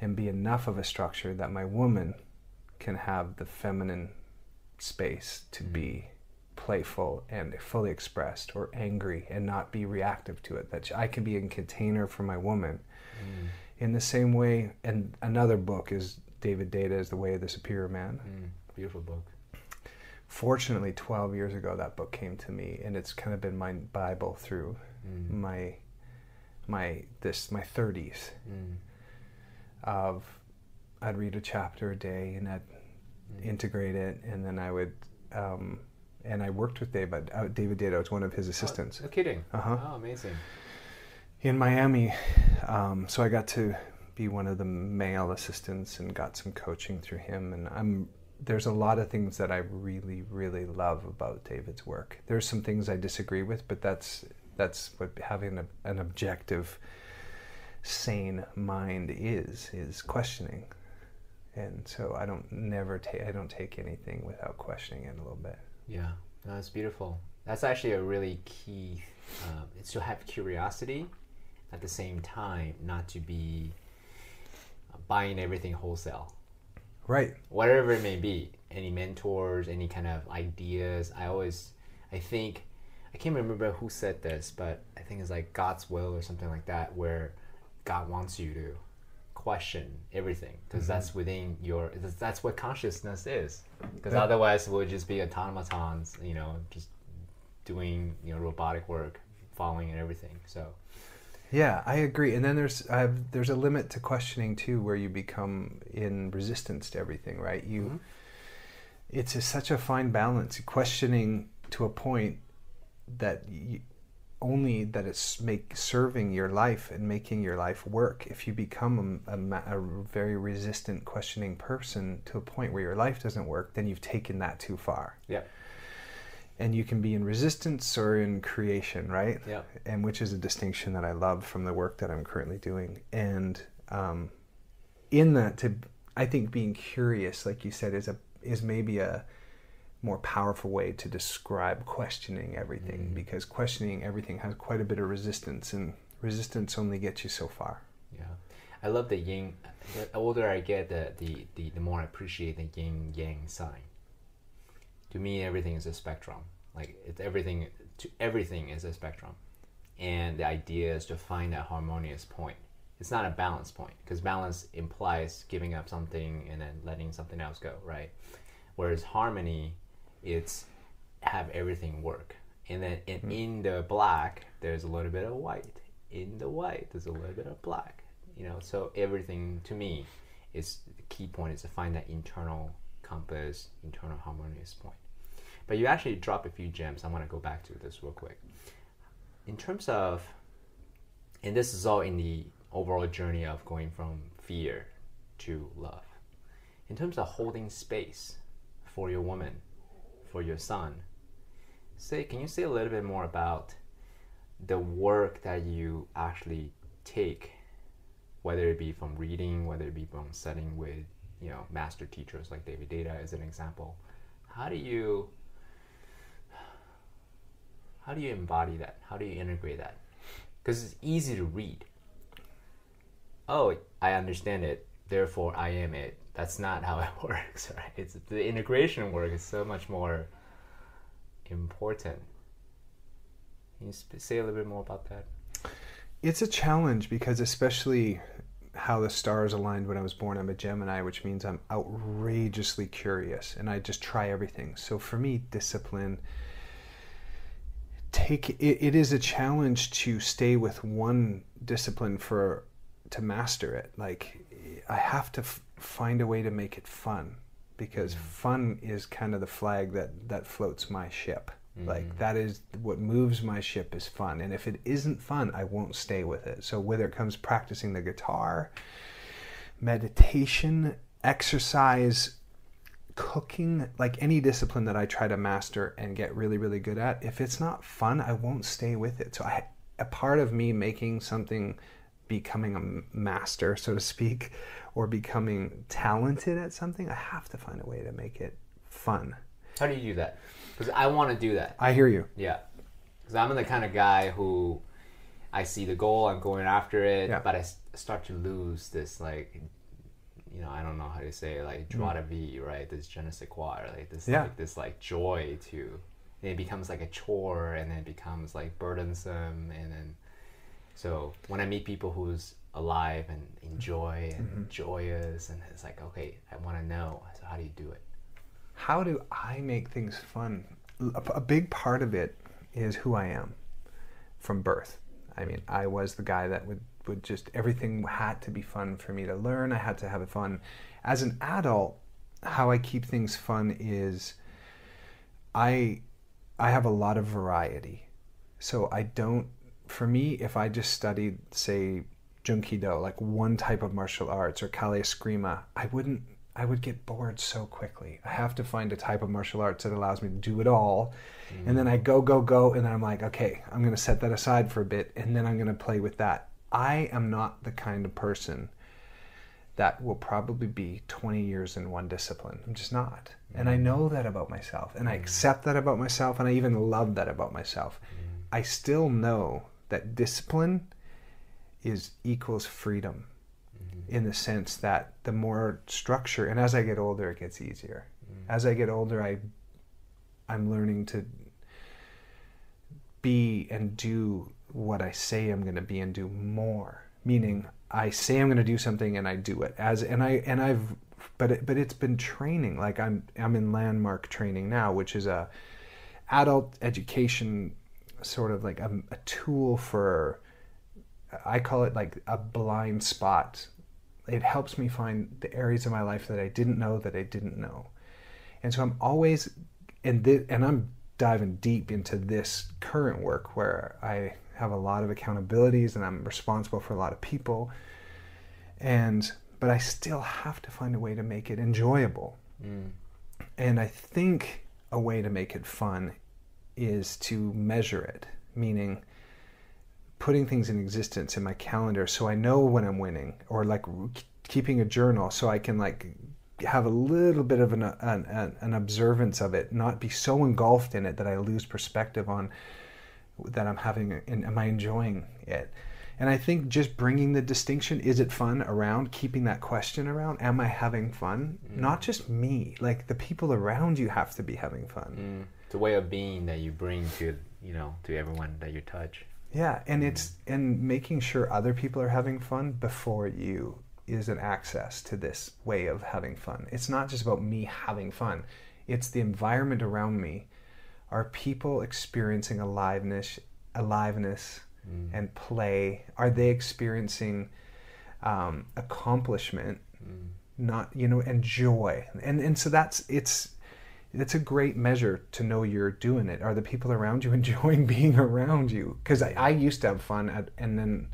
and be enough of a structure that my woman can have the feminine space to Mm. be playful and fully expressed or angry and not be reactive to it that I can be a container for my woman Mm. in the same way and another book is David Deida's The Way of the Superior Man Mm. Beautiful book. fortunately 12 years ago that book came to me and it's kind of been my bible through Mm. my my this my 30s Mm. of I'd read a chapter a day and I'd Mm. integrate it and then I would um, and I worked with David uh, David Deida was one of his assistants Oh, no kidding. Uh-huh. Oh, amazing. in Miami um, so I got to be one of the male assistants and got some coaching through him and I'm there's a lot of things that I really really love about David's work there's some things I disagree with but that's that's what having a, an objective sane mind is is questioning and so I don't never take I don't take anything without questioning it a little bit Yeah, no, that's beautiful. That's actually a really key. Um, it's to have curiosity, at the same time, not to be buying everything wholesale, right whatever it may be. Any mentors, any kind of ideas. I always, I think I can't remember who said this, but I think it's like God's will or something like that, where God wants you to question everything because mm-hmm. that's within your that's what consciousness is because yeah. otherwise we'll just be automatons you know just doing you know robotic work following and everything so yeah i agree and then there's I've, there's a limit to questioning too where you become in resistance to everything right you mm-hmm. it's a, such a fine balance questioning to a point that you, only that it's make serving your life and making your life work. If you become a, a, a, very resistant, questioning person to a point where your life doesn't work, then you've taken that too far. Yeah. And you can be in resistance or in creation, right? Yeah. And which is a distinction that I love from the work that I'm currently doing. And um, in that, to I think being curious, like you said, is a is maybe a more powerful way to describe questioning everything mm. because questioning everything has quite a bit of resistance and resistance only gets you so far. Yeah. I love the yin the older i get the the, the, the more i appreciate the yin yang sign. To me everything is a spectrum. Like it's everything to everything is a spectrum. And the idea is to find that harmonious point. It's not a balance point because balance implies giving up something and then letting something else go right? Whereas harmony it's have everything work. And then in, mm. in the black, there's a little bit of white. In the white, there's a little bit of black. You know, so everything to me is the key point is to find that internal compass, internal harmonious point. But you actually drop a few gems. I want to go back to this real quick. In terms of, and this is all in the overall journey of going from fear to love. In terms of holding space for your woman, for your son. Say, can you say a little bit more about the work that you actually take, whether it be from reading, whether it be from studying with, you know, master teachers like David Deida as an example. How do you how do you embody that? How do you integrate that? Because it's easy to read. Oh, I understand it, therefore I am it that's not how it works, right? It's the integration work is so much more important. Can you say a little bit more about that? It's a challenge because, especially how the stars aligned when I was born, I'm a Gemini, which means I'm outrageously curious and I just try everything. So for me, discipline take it, it is a challenge to stay with one discipline for to master it like i have to find a way to make it fun because mm. fun is kind of the flag that that floats my ship mm. like that is what moves my ship is fun and if it isn't fun i won't stay with it so whether it comes practicing the guitar meditation exercise cooking like any discipline that i try to master and get really really good at if it's not fun i won't stay with it so i a part of me making something becoming a master so to speak or becoming talented at something, I have to find a way to make it fun. How do you do that? Because I want to do that. I hear you. Yeah. Because I'm the kind of guy who I see the goal, I'm going after it, yeah. but I start to lose this, like, you know, I don't know how to say it, like mm. joie de vivre, right? This je ne sais quoi, like this, yeah. like this, like joy to. And it becomes like a chore, and then it becomes like burdensome, and then. So when I meet people who's alive and enjoy and mm-hmm. joyous and it's like okay i want to know so how do you do it? How do i make things fun? A, big part of it is who i am from birth. I mean i was the guy that would would just everything had to be fun for me to learn. I had to have it fun as an adult how i keep things fun is i i have a lot of variety. So i don't for me if i just studied say Junkido, like one type of martial arts, or Kali Eskrima, I wouldn't. I would get bored so quickly. I have to find a type of martial arts that allows me to do it all. Mm. And then I go, go, go, and then I'm like, okay, I'm going to set that aside for a bit, and then I'm going to play with that. I am not the kind of person that will probably be 20 years in one discipline. I'm just not. Mm. And I know that about myself, and I accept that about myself, and I even love that about myself. Mm. I still know that discipline is equals freedom mm-hmm. in the sense that the more structure and as I get older it gets easier. Mm-hmm. As I get older I I'm learning to be and do what I say I'm going to be and do more. Meaning, I say I'm going to do something and I do it as and I and I've but it, but it's been training. Like I'm I'm in landmark training now, which is a adult education sort of like a, a tool for I call it like a blind spot. It helps me find the areas of my life that I didn't know that I didn't know. And so I'm always and this, and I'm diving deep into this current work where I have a lot of accountabilities and I'm responsible for a lot of people. And but I still have to find a way to make it enjoyable. Mm. And I think a way to make it fun is to measure it, meaning putting things in existence in my calendar so I know when I'm winning, or like keeping a journal so I can like have a little bit of an, an, an observance of it, not be so engulfed in it that I lose perspective on that I'm having, and am I enjoying it? And I think just bringing the distinction, is it fun around, keeping that question around, am I having fun? Mm. Not just me, like the people around you have to be having fun. Mm. It's a way of being that you bring to, you know, to everyone that you touch. Yeah, and it's and making sure other people are having fun before you is an access to this way of having fun. It's not just about me having fun, it's the environment around me. Are people experiencing aliveness, aliveness mm. and play? Are they experiencing um, accomplishment, mm. not you know, and joy? And and so that's it's it's a great measure to know you're doing it. Are the people around you enjoying being around you? Because I, I used to have fun, at, and then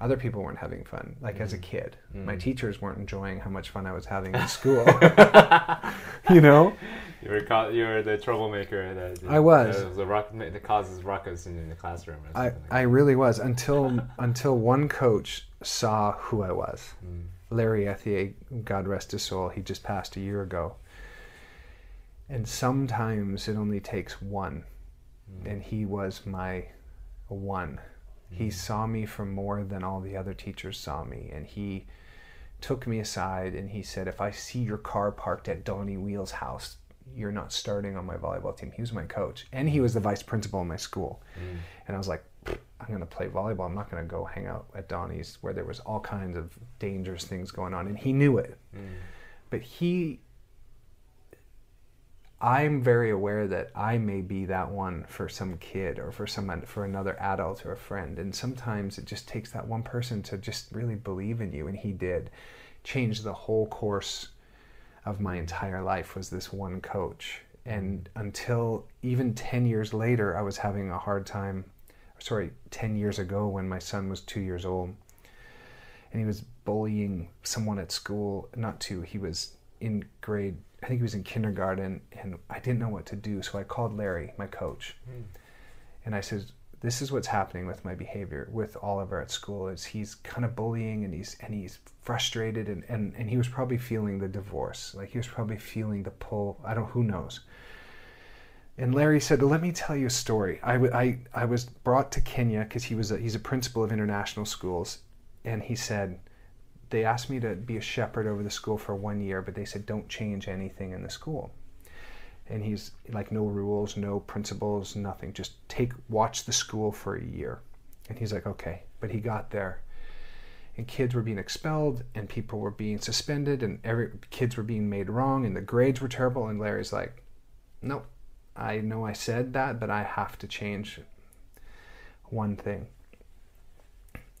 other people weren't having fun. Like mm. as a mm. kid, mm. my teachers weren't enjoying how much fun I was having in school. you know, you were you were the troublemaker. That, I was. Was the rock, that causes ruckus in, in the classroom. I, like I really was until until one coach saw who I was. Mm. Larry Ethier, God rest his soul, he just passed a year ago. And sometimes it only takes one, mm. and he was my one he mm. saw me for more than all the other teachers saw me, and he took me aside and he said, "If I see your car parked at Donnie Wheel's house, you're not starting on my volleyball team." He was my coach, and he was the vice principal in my school. Mm. And I was like, "I'm going to play volleyball. I'm not going to go hang out at Donnie's where there was all kinds of dangerous things going on." And he knew it, mm. but he I'm very aware that I may be that one for some kid or for someone for another adult or a friend. And sometimes it just takes that one person to just really believe in you. And he did change the whole course of my entire life was this one coach. And until even 10 years later, I was having a hard time. Sorry, 10 years ago when my son was two years old. And he was bullying someone at school. Not two, he was in grade I think he was in kindergarten, and I didn't know what to do. So I called Larry, my coach, mm. and I said, "This is what's happening with my behavior with Oliver at school. Is he's kind of bullying, and he's and he's frustrated, and and and he was probably feeling the divorce, like he was probably feeling the pull. I don't, who knows." And Larry said, "Let me tell you a story. I, I, I was brought to Kenya because he was a, he's a principal of international schools, and he said." They asked me to be a shepherd over the school for one year, but they said don't change anything in the school. And he's like, no rules, no principles, nothing. Just take watch the school for a year. And he's like, okay. But he got there, and kids were being expelled, and people were being suspended, and every kids were being made wrong, and the grades were terrible. And Larry's like, nope. I know I said that, but I have to change one thing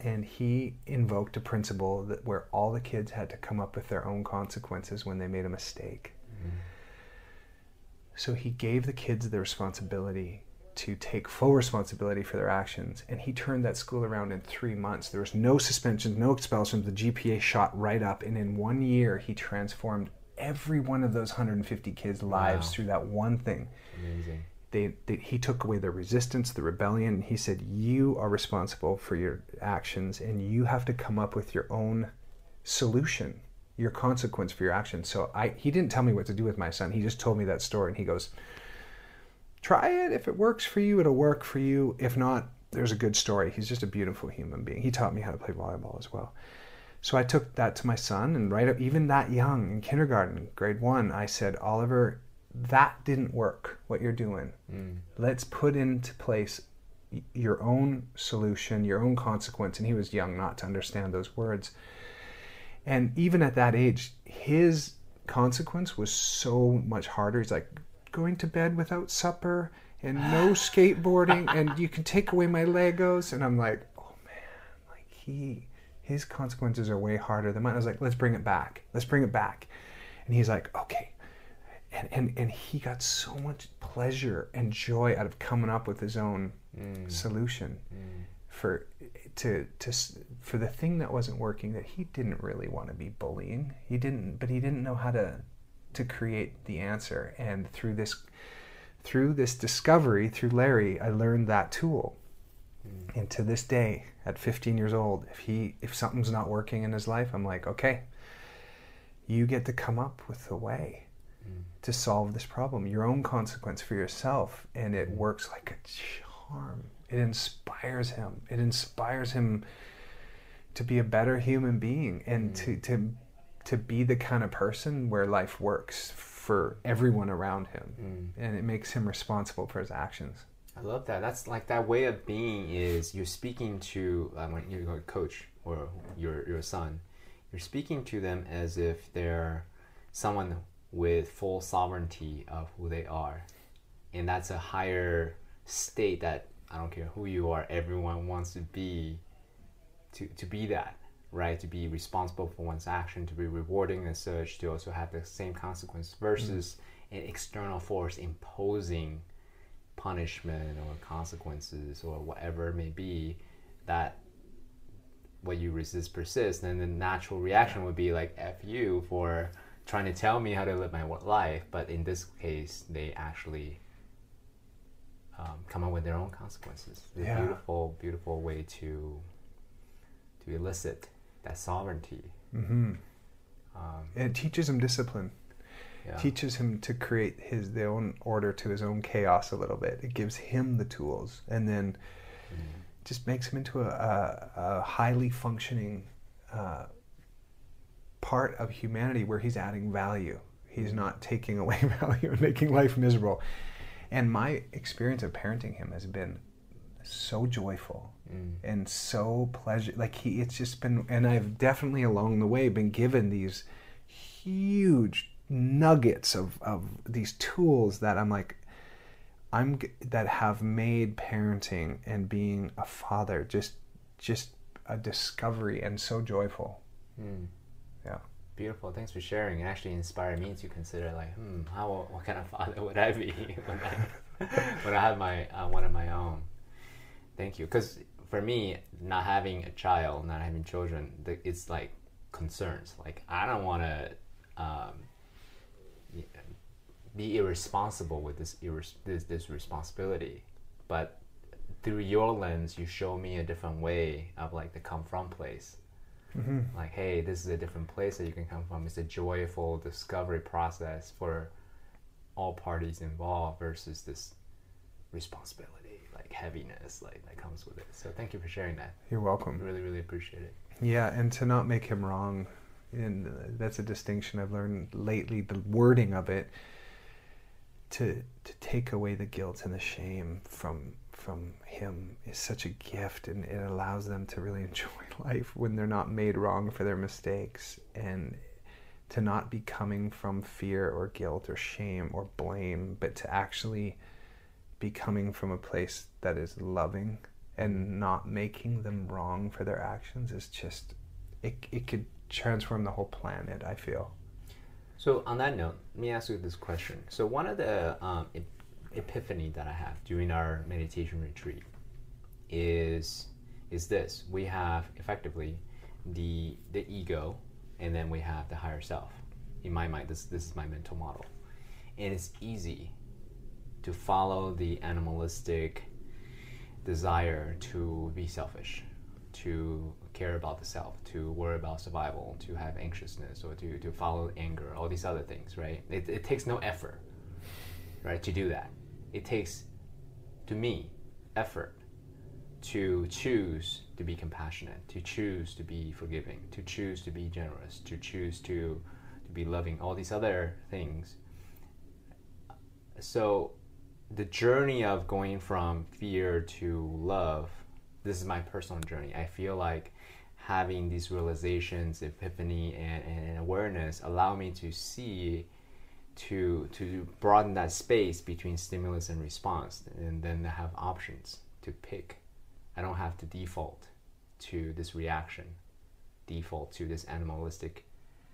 and he invoked a principle that where all the kids had to come up with their own consequences when they made a mistake. Mm-hmm. So he gave the kids the responsibility to take full responsibility for their actions, and he turned that school around in three months. There was no suspensions, no expulsions. The GPA shot right up, and in one year, he transformed every one of those 150 kids' lives wow. through that one thing. Amazing they, they, he took away the resistance, the rebellion. He said, "You are responsible for your actions, and you have to come up with your own solution, your consequence for your actions." So I, he didn't tell me what to do with my son. He just told me that story, and he goes, "Try it. If it works for you, it'll work for you. If not, there's a good story." He's just a beautiful human being. He taught me how to play volleyball as well. So I took that to my son, and right up, even that young in kindergarten, grade one, I said, Oliver, that didn't work what you're doing mm. let's put into place your own solution, your own consequence. And he was young not to understand those words. And even at that age, his consequence was so much harder. He's like, going to bed without supper and no skateboarding and you can take away my Legos. And I'm like, oh man, like he, his consequences are way harder than mine. I was like, let's bring it back. Let's bring it back. And he's like, okay. And, and, and he got so much pleasure and joy out of coming up with his own mm. solution mm. for to to for the thing that wasn't working that he didn't really want to be bullying he didn't but he didn't know how to to create the answer and through this through this discovery through larry i learned that tool mm. and to this day at 15 years old if he if something's not working in his life i'm like okay you get to come up with the way. To solve this problem your own consequence for yourself and it works like a charm. It inspires him. It inspires him to be a better human being and mm. to to to be the kind of person where life works for everyone around him. Mm. and it makes him responsible for his actions. I love that. That's like that way of being is you're speaking to um, when you're a coach or your your son. You're speaking to them as if they're someone with full sovereignty of who they are and that's a higher state that i don't care who you are everyone wants to be to, to be that right? To be responsible for one's action, to be rewarding and such, to also have the same consequence versus mm. an external force imposing punishment or consequences or whatever it may be that what you resist persists then the natural reaction would be like f you for trying to tell me how to live my life but in this case they actually um, come up with their own consequences it's yeah. a beautiful beautiful way to to elicit that sovereignty. Mm-hmm. Um, it teaches him discipline. Yeah. Teaches him to create his their own order to his own chaos a little bit. It gives him the tools, and then mm. just makes him into a, a, a highly functioning uh, part of humanity where he's adding value. He's not taking away value and making life miserable. And my experience of parenting him has been so joyful mm. and so pleasure like he it's just been and I've definitely along the way been given these huge nuggets of of these tools that I'm like I'm that have made parenting and being a father just just a discovery and so joyful. Mm. Yeah. Beautiful. Thanks for sharing. It actually inspired me to consider like, hmm, how what kind of father would I be when I when I had my uh, one of my own. Thank you. Because for me, not having a child, not having children, it's like concerns. Like I don't want to um, be irresponsible with this, irres- this this responsibility, but through your lens, you show me a different way of like the come from place. Mm-hmm. Like, hey, this is a different place that you can come from. It's a joyful discovery process for all parties involved versus this responsibility like heaviness like that comes with it. So thank you for sharing that. You're welcome. Really, really appreciate it. Yeah, and to not make him wrong, and that's a distinction I've learned lately. The wording of it to to take away the guilt and the shame from from him is such a gift, and it allows them to really enjoy life when they're not made wrong for their mistakes, and to not be coming from fear or guilt or shame or blame, but to actually be coming from a place that is loving and not making them wrong for their actions is just it, it could transform the whole planet i feel. So on that note let me ask you this question. So one of the um, epiphany that i have during our meditation retreat is is this we have effectively the the ego and then we have the higher self in my mind this this is my mental model and it's easy to follow the animalistic desire to be selfish, to care about the self, to worry about survival, to have anxiousness, or to, to follow anger, all these other things, right? It, it takes no effort, right, to do that. It takes, to me, effort to choose to be compassionate, to choose to be forgiving, to choose to be generous, to choose to, to be loving, all these other things. So the journey of going from fear to love, this is my personal journey. I feel like having these realizations, epiphany, and, and awareness allow me to see, to to broaden that space between stimulus and response, and then have options to pick. I don't have to default to this reaction, default to this animalistic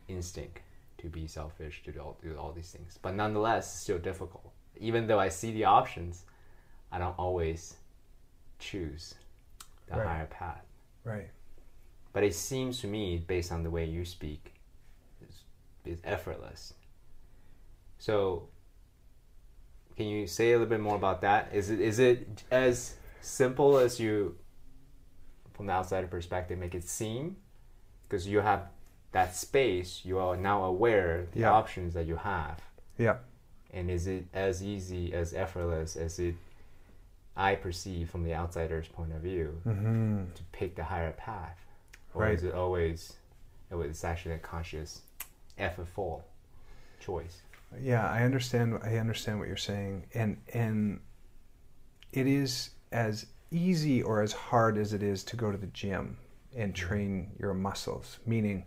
instinct to be selfish, to do all, do all these things. But nonetheless, it's still difficult. Even though I see the options, I don't always choose the Right. higher path. Right. But it seems to me, based on the way you speak, is, is effortless. So, can you say a little bit more about that? Is it is it as simple as you, from the outsider perspective, make it seem? Because you have that space, you are now aware the Yeah. options that you have, Yeah. and is it as easy as effortless as it? I perceive from the outsider's point of view Mm-hmm. to pick the higher path, or Right. is it always? It was actually a conscious, effortful choice. Yeah, I understand. I understand what you're saying, and and it is as easy or as hard as it is to go to the gym and mm-hmm. train your muscles. Meaning,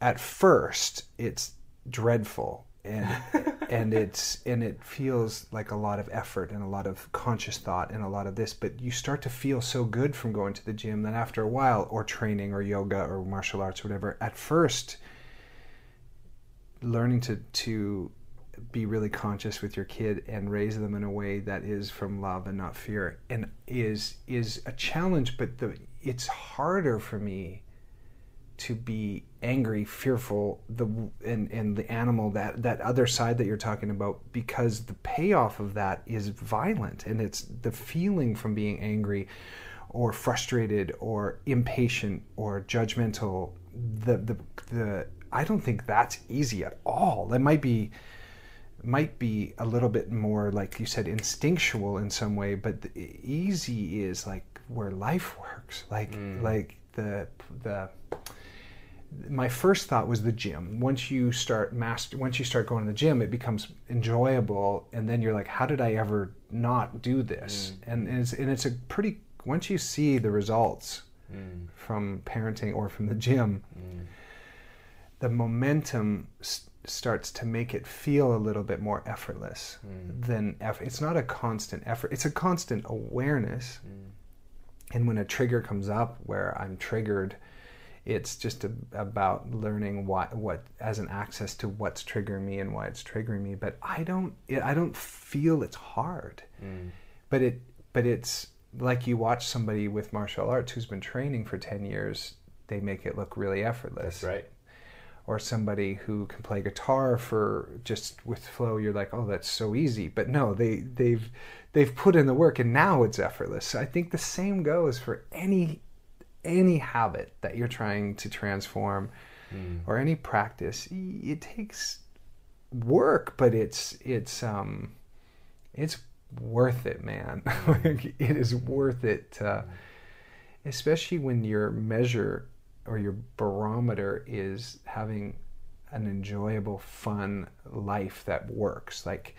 at first, it's dreadful and and it's and it feels like a lot of effort and a lot of conscious thought and a lot of this but you start to feel so good from going to the gym that after a while or training or yoga or martial arts or whatever at first learning to to be really conscious with your kid and raise them in a way that is from love and not fear and is is a challenge but the it's harder for me to be angry fearful the and and the animal that that other side that you're talking about because the payoff of that is violent and it's the feeling from being angry or frustrated or impatient or judgmental the the the I don't think that's easy at all. That might be might be a little bit more like you said instinctual in some way but the easy is like where life works. Like mm. like the the my first thought was the gym. Once you start master once you start going to the gym it becomes enjoyable and then you're like how did i ever not do this? And, and it's and it's a pretty once you see the results mm. from parenting or from the gym the momentum s- starts to make it feel a little bit more effortless mm. than effort. It's not a constant effort. It's a constant awareness. Mm. And when a trigger comes up where I'm triggered, it's just a, about learning what what as an access to what's triggering me and why it's triggering me. But I don't I don't feel it's hard. Mm. But it but it's like you watch somebody with martial arts who's been training for 10 years, they make it look really effortless That's right. Or somebody who can play guitar for just with flow you're like oh that's so easy. But no they they've they've put in the work and now it's effortless. I think the same goes for any any habit that you're trying to transform or any practice. It takes work but it's it's um it's worth it man. It is worth it uh, especially when your measure or your barometer is having an enjoyable fun life that works. Like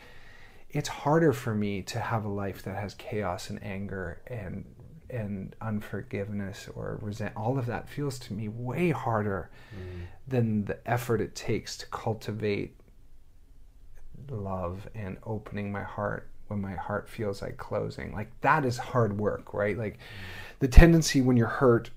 it's harder for me to have a life that has chaos and anger and and unforgiveness or resent all of that feels to me way harder mm. than the effort it takes to cultivate love and opening my heart when my heart feels like closing. Like that is hard work right? Like mm. the tendency when you're hurt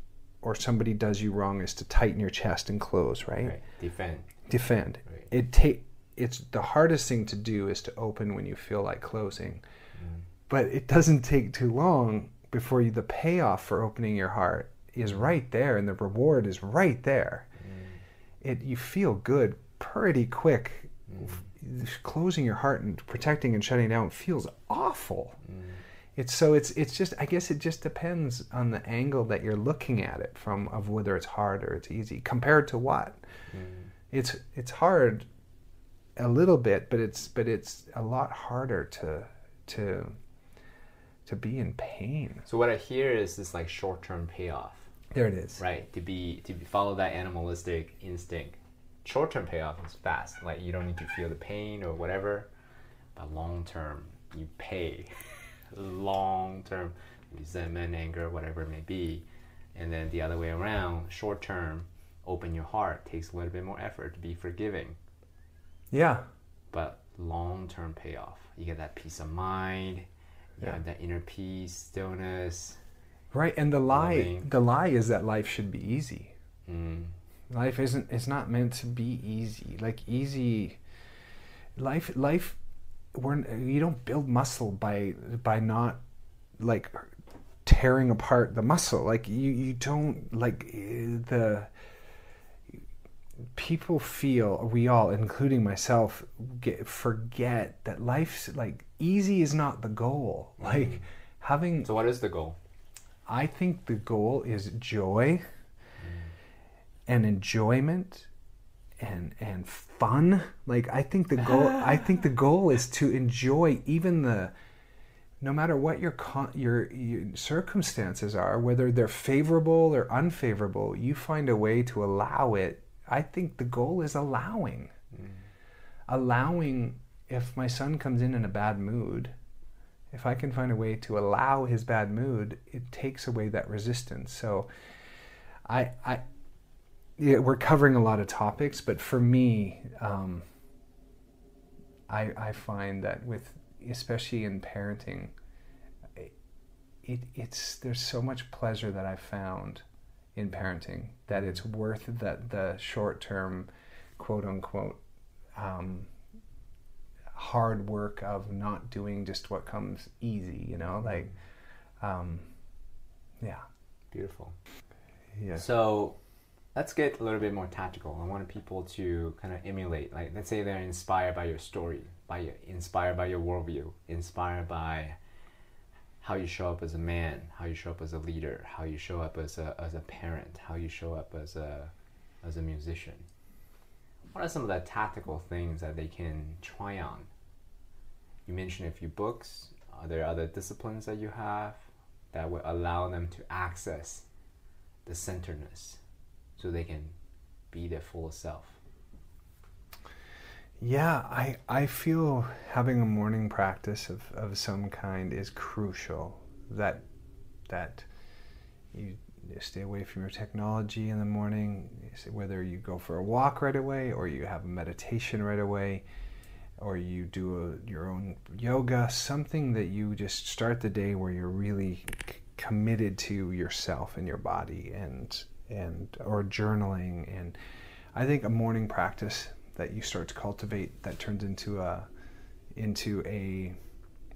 or somebody does you wrong is to tighten your chest and close right, Right. Defend. defend. Right. it take it's the hardest thing to do is to open when you feel like closing. Mm-hmm. But it doesn't take too long before you the payoff for opening your heart is mm-hmm. right there and the reward is right there. Mm-hmm. It you feel good pretty quick. Closing your heart and protecting and shutting down feels awful it's so it's it's just i guess it just depends on the angle that you're looking at it from of whether it's hard or it's easy compared to what hmm. it's it's hard a little bit but it's but it's a lot harder to to to be in pain So what I hear is this like short-term payoff, there it is right? To be to be, follow that animalistic instinct. Short-term payoff is fast. Like you don't need to feel the pain or whatever. but long term you pay. long term, resentment, anger, whatever it may be, and then the other way around, short term, open your heart takes a little bit more effort to be forgiving. Yeah. But long term payoff. You get that peace of mind, you Yeah. have that inner peace, stillness. Right. And the lie, Loving. the lie is that life should be easy. Mm. Life isn't. It's not meant to be easy. Like easy. Life. Life. We're. You don't build muscle by by not like tearing apart the muscle. Like you. You don't like the. People feel we all, including myself, get, forget that life's like easy is not the goal. Mm-hmm. Like having So what is the goal? I think the goal is joy mm. and enjoyment and and fun. Like I think the goal I think the goal is to enjoy even the no matter what your your, your circumstances are, whether they're favorable or unfavorable, you find a way to allow it. I think the goal is allowing. Allowing if my son comes in in a bad mood, if I can find a way to allow his bad mood, it takes away that resistance. So, I, I, yeah, we're covering a lot of topics, but for me, um, I, I find that with, especially in parenting, it, it's there's so much pleasure that I found in parenting that it's worth that the short term, quote unquote, um, hard work of not doing just what comes easy. You know, like, um, yeah, Beautiful. yeah. So let's get a little bit more tactical. I want people to kind of emulate. Like, let's say they're inspired by your story, by your, inspired by your worldview, inspired by how you show up as a man, how you show up as a leader, how you show up as a as a parent, how you show up as a as a musician. What are some of the tactical things that they can try on? You mentioned a few books. Are there other disciplines that you have that would allow them to access the centeredness so they can be their full self? Yeah, I, I feel having a morning practice of, of some kind is crucial. That that you stay away from your technology in the morning, whether you go for a walk right away or you have a meditation right away or you do a, your own yoga, something that you just start the day where you're really committed to yourself and your body and and or journaling and I think a morning practice that you start to cultivate that turns into a into a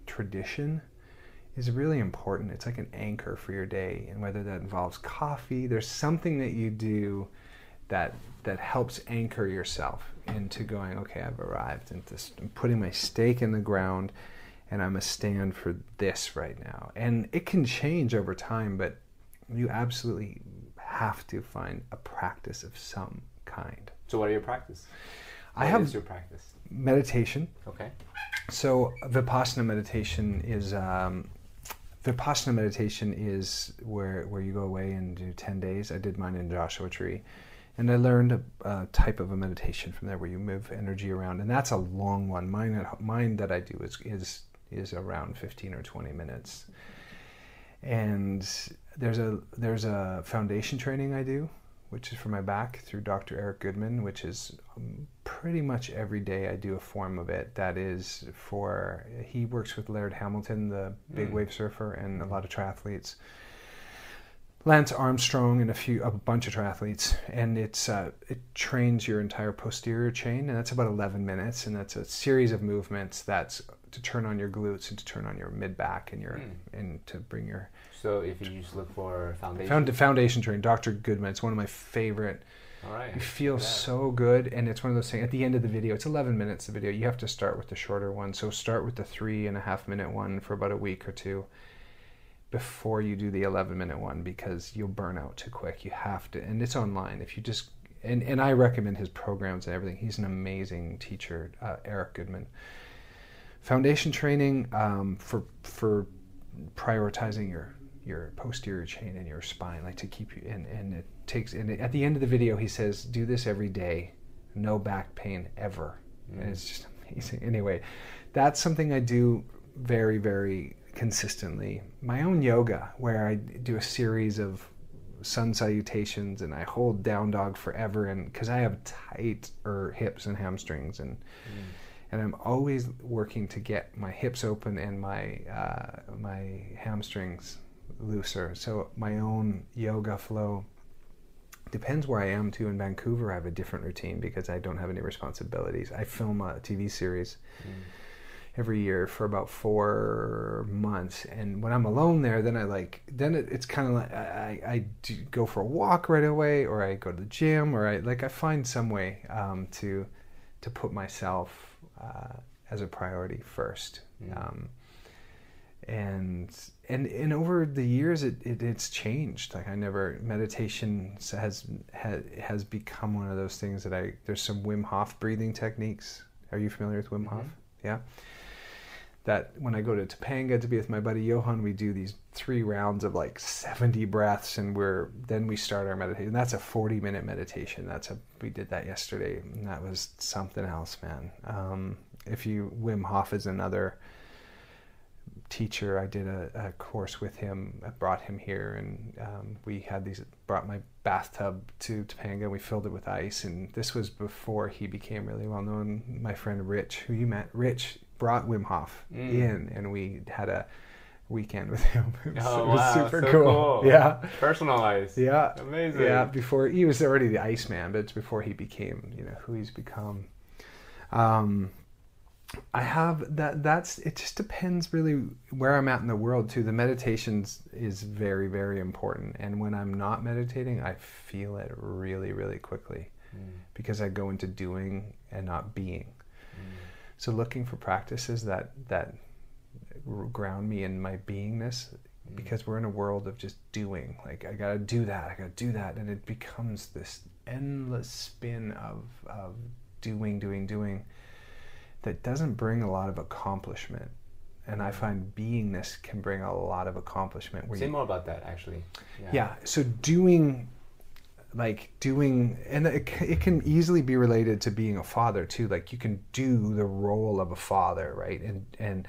tradition is really important. It's like an anchor for your day, and whether that involves coffee, there's something that you do that that helps anchor yourself into going. Okay, I've arrived, and this, I'm putting my stake in the ground, and I'm a stand for this right now. And it can change over time, but you absolutely have to find a practice of some kind. So, what are your practice? I have is your practice. meditation. Okay. So vipassana meditation is um, vipassana meditation is where where you go away and do ten days. I did mine in Joshua Tree, and I learned a, a type of a meditation from there where you move energy around, and that's a long one. Mine mine that I do is is is around fifteen or twenty minutes, and there's a there's a foundation training I do, which is for my back through Dr. Eric Goodman, which is um, pretty much every day I do a form of it. That is for he works with Laird Hamilton, the big Mm. wave surfer, and a lot of triathletes. Lance Armstrong and a few a bunch of triathletes, and it's uh, it trains your entire posterior chain, and that's about 11 minutes, and that's a series of movements that's to turn on your glutes and to turn on your mid back and your Mm. and to bring your So, if you just look for foundation. found, foundation training. Dr. Goodman, it's one of my favorite All right. you feel Yeah. so good, and it's one of those things. At the end of the video, it's 11 minutes. The video, you have to start with the shorter one. So start with the three and a half minute one for about a week or two before you do the 11 minute one because you'll burn out too quick. You have to, and it's online. If you just and and I recommend his programs and everything. He's an amazing teacher, uh, Eric Goodman. Foundation training um, for for prioritizing your your posterior chain and your spine, like to keep you and and it takes and at the end of the video he says do this every day, no back pain ever, and Mm. it's just amazing. Anyway, that's something I do very, very consistently. My own yoga, where I do a series of sun salutations and I hold down dog forever, and because I have tighter hips and hamstrings, and mm. and I'm always working to get my hips open and my uh, my hamstrings looser. So my own yoga flow depends where I am too. In Vancouver, I have a different routine because I don't have any responsibilities. I film a TV series mm. every year for about four months, and when I'm alone there, then I like then it, it's kind of like I, I do go for a walk right away, or I go to the gym, or I like I find some way um, to to put myself uh, as a priority first. Mm. Um, and and and over the years it, it it's changed. Like i never meditation has has has become one of those things that i there's some wim hof breathing techniques. Are you familiar with wim mm-hmm. hof? Yeah. That when i go to topanga to be with my buddy johan we do these three rounds of like 70 breaths and we're then we start our meditation that's a 40 minute meditation. That's a we did that yesterday and that was something else man. Um, if you wim hof is another teacher. I did a, a, course with him. I brought him here, and um, we had these. Brought my bathtub to Topanga. We filled it with ice, and this was before he became really well known. My friend Rich, who you met, Rich brought Wim Hof mm. in, and we had a weekend with him. It was, oh, it was wow. super so cool. cool. Yeah. Personalized. Yeah. Amazing. Yeah. Before he was already the Iceman, but it's before he became, you know, who he's become. Um, I have that. That's it. Just depends really where I'm at in the world too. The meditations is very very important, and when I'm not meditating, I feel it really really quickly mm. because I go into doing and not being. Mm. So looking for practices that that ground me in my beingness mm. because we're in a world of just doing like i gotta do that i gotta do that and it becomes this endless spin of of doing doing doing that doesn't bring a lot of accomplishment. And I find beingness can bring a lot of accomplishment. Say you, more about that, actually. Yeah. yeah. So doing, like doing, and it, it can easily be related to being a father too. Like you can do the role of a father, right? And and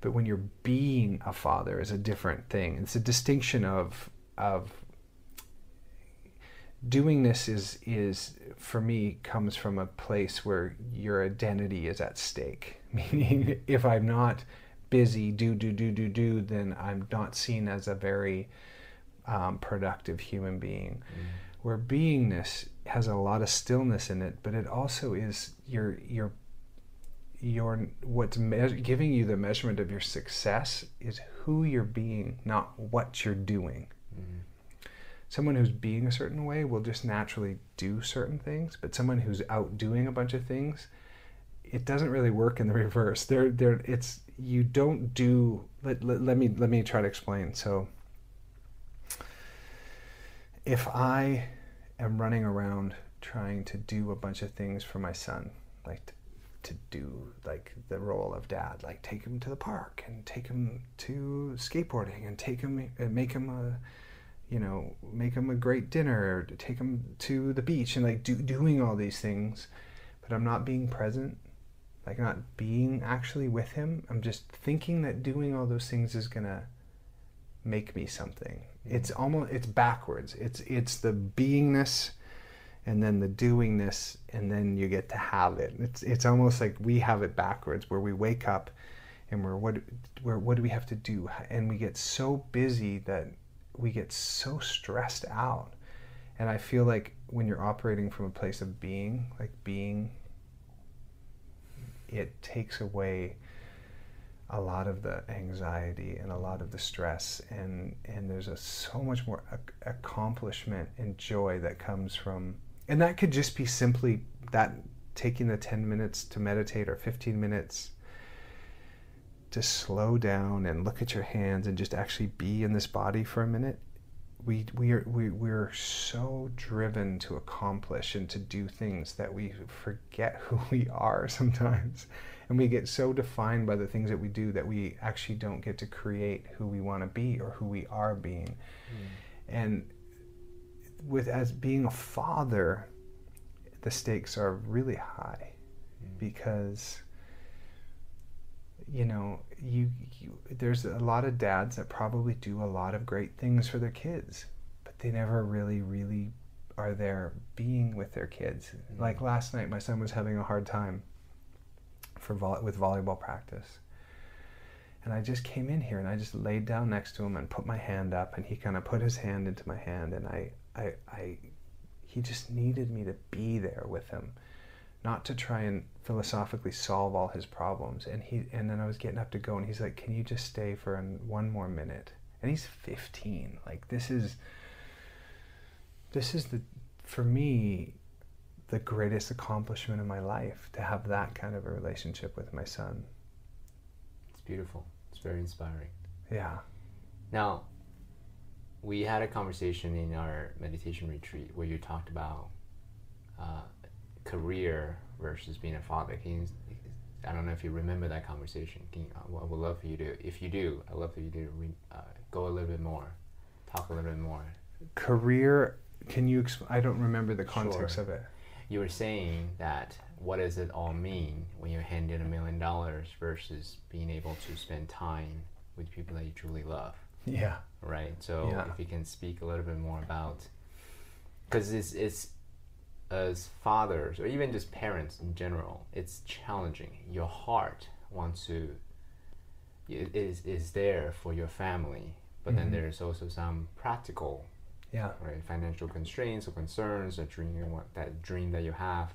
but when you're being a father is a different thing. It's a distinction of of doing this is is for me comes from a place where your identity is at stake. Meaning if i'm not busy do do do do do then i'm not seen as a very um, productive human being. Mm. where beingness has a lot of stillness in it but it also is your your your what's me- giving you the measurement of your success is who you're being not what you're doing someone who's being a certain way will just naturally do certain things, but someone who's out doing a bunch of things, it doesn't really work in the reverse. There, there, it's you don't do. Let, let, let me let me try to explain. So, if I am running around trying to do a bunch of things for my son, like to, to do like the role of dad, like take him to the park and take him to skateboarding and take him and make him a you know, make them a great dinner, or take them to the beach, and like do, doing all these things, but I'm not being present, like not being actually with him. I'm just thinking that doing all those things is gonna make me something. It's almost it's backwards. It's it's the beingness and then the doingness and then you get to have it. It's it's almost like we have it backwards where we wake up and we're what where what do we have to do and we get so busy that we get so stressed out. And I feel like when you're operating from a place of being, like being, it takes away a lot of the anxiety and a lot of the stress and and there's a so much more accomplishment and joy that comes from and that could just be simply that taking the 10 minutes to meditate or 15 minutes to slow down and look at your hands and just actually be in this body for a minute we we are we, we're so driven to accomplish and to do things that we forget who we are sometimes and we get so defined by the things that we do that we actually don't get to create who we want to be or who we are being mm. and with as being a father the stakes are really high mm. because you know, you, you there's a lot of dads that probably do a lot of great things for their kids, but they never really, really are there being with their kids. Mm-hmm. Like last night, my son was having a hard time for vo- with volleyball practice. And I just came in here and I just laid down next to him and put my hand up and he kind of put his hand into my hand and I, I, I, he just needed me to be there with him, not to try and philosophically solve all his problems. And he, and then I was getting up to go and he's like, "Can you just stay for an, one more minute?" And he's 15. Like this is, this is the, for me, the greatest accomplishment in my life to have that kind of a relationship with my son. It's beautiful. It's very inspiring. Yeah. Now, we had a conversation in our meditation retreat where you talked about uh, career versus being a father. Can you, I don't know if you remember that conversation. You, I would love for you to, if you do, I'd love for you to re, uh, go a little bit more, talk a little bit more. Career, can you, exp- I don't remember the context sure. of it. You were saying that what does it all mean when you're handed a million dollars versus being able to spend time with people that you truly love? Yeah. Right. So yeah. if you can speak a little bit more about, because it's it's as fathers or even just parents in general, it's challenging. Your heart wants to is is there for your family, but mm-hmm. then there's also some practical, yeah, right, financial constraints or concerns, or dream that dream that you have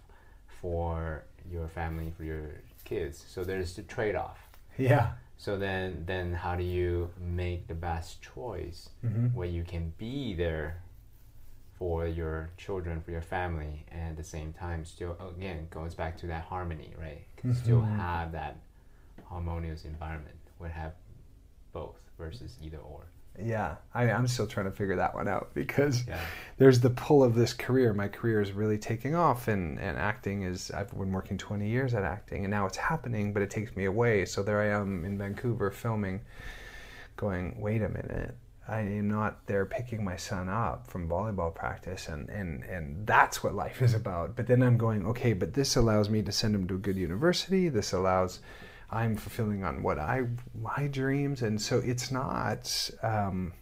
for your family, for your kids. So there's the trade off. Yeah. So then, then how do you make the best choice mm-hmm. where you can be there for your children, for your family, and at the same time, still again goes back to that harmony, right? Can mm-hmm. still have that harmonious environment. Would have both versus either or. Yeah, I, am still trying to figure that one out because yeah. there's the pull of this career. My career is really taking off, and, and acting is, I've been working 20 years at acting, and now it's happening, but it takes me away. So there I am in Vancouver filming, going, wait a minute. I am not there picking my son up from volleyball practice, and, and, and that's what life is about. But then I'm going, okay, but this allows me to send him to a good university. This allows I'm fulfilling on what I my dreams, and so it's not. Um,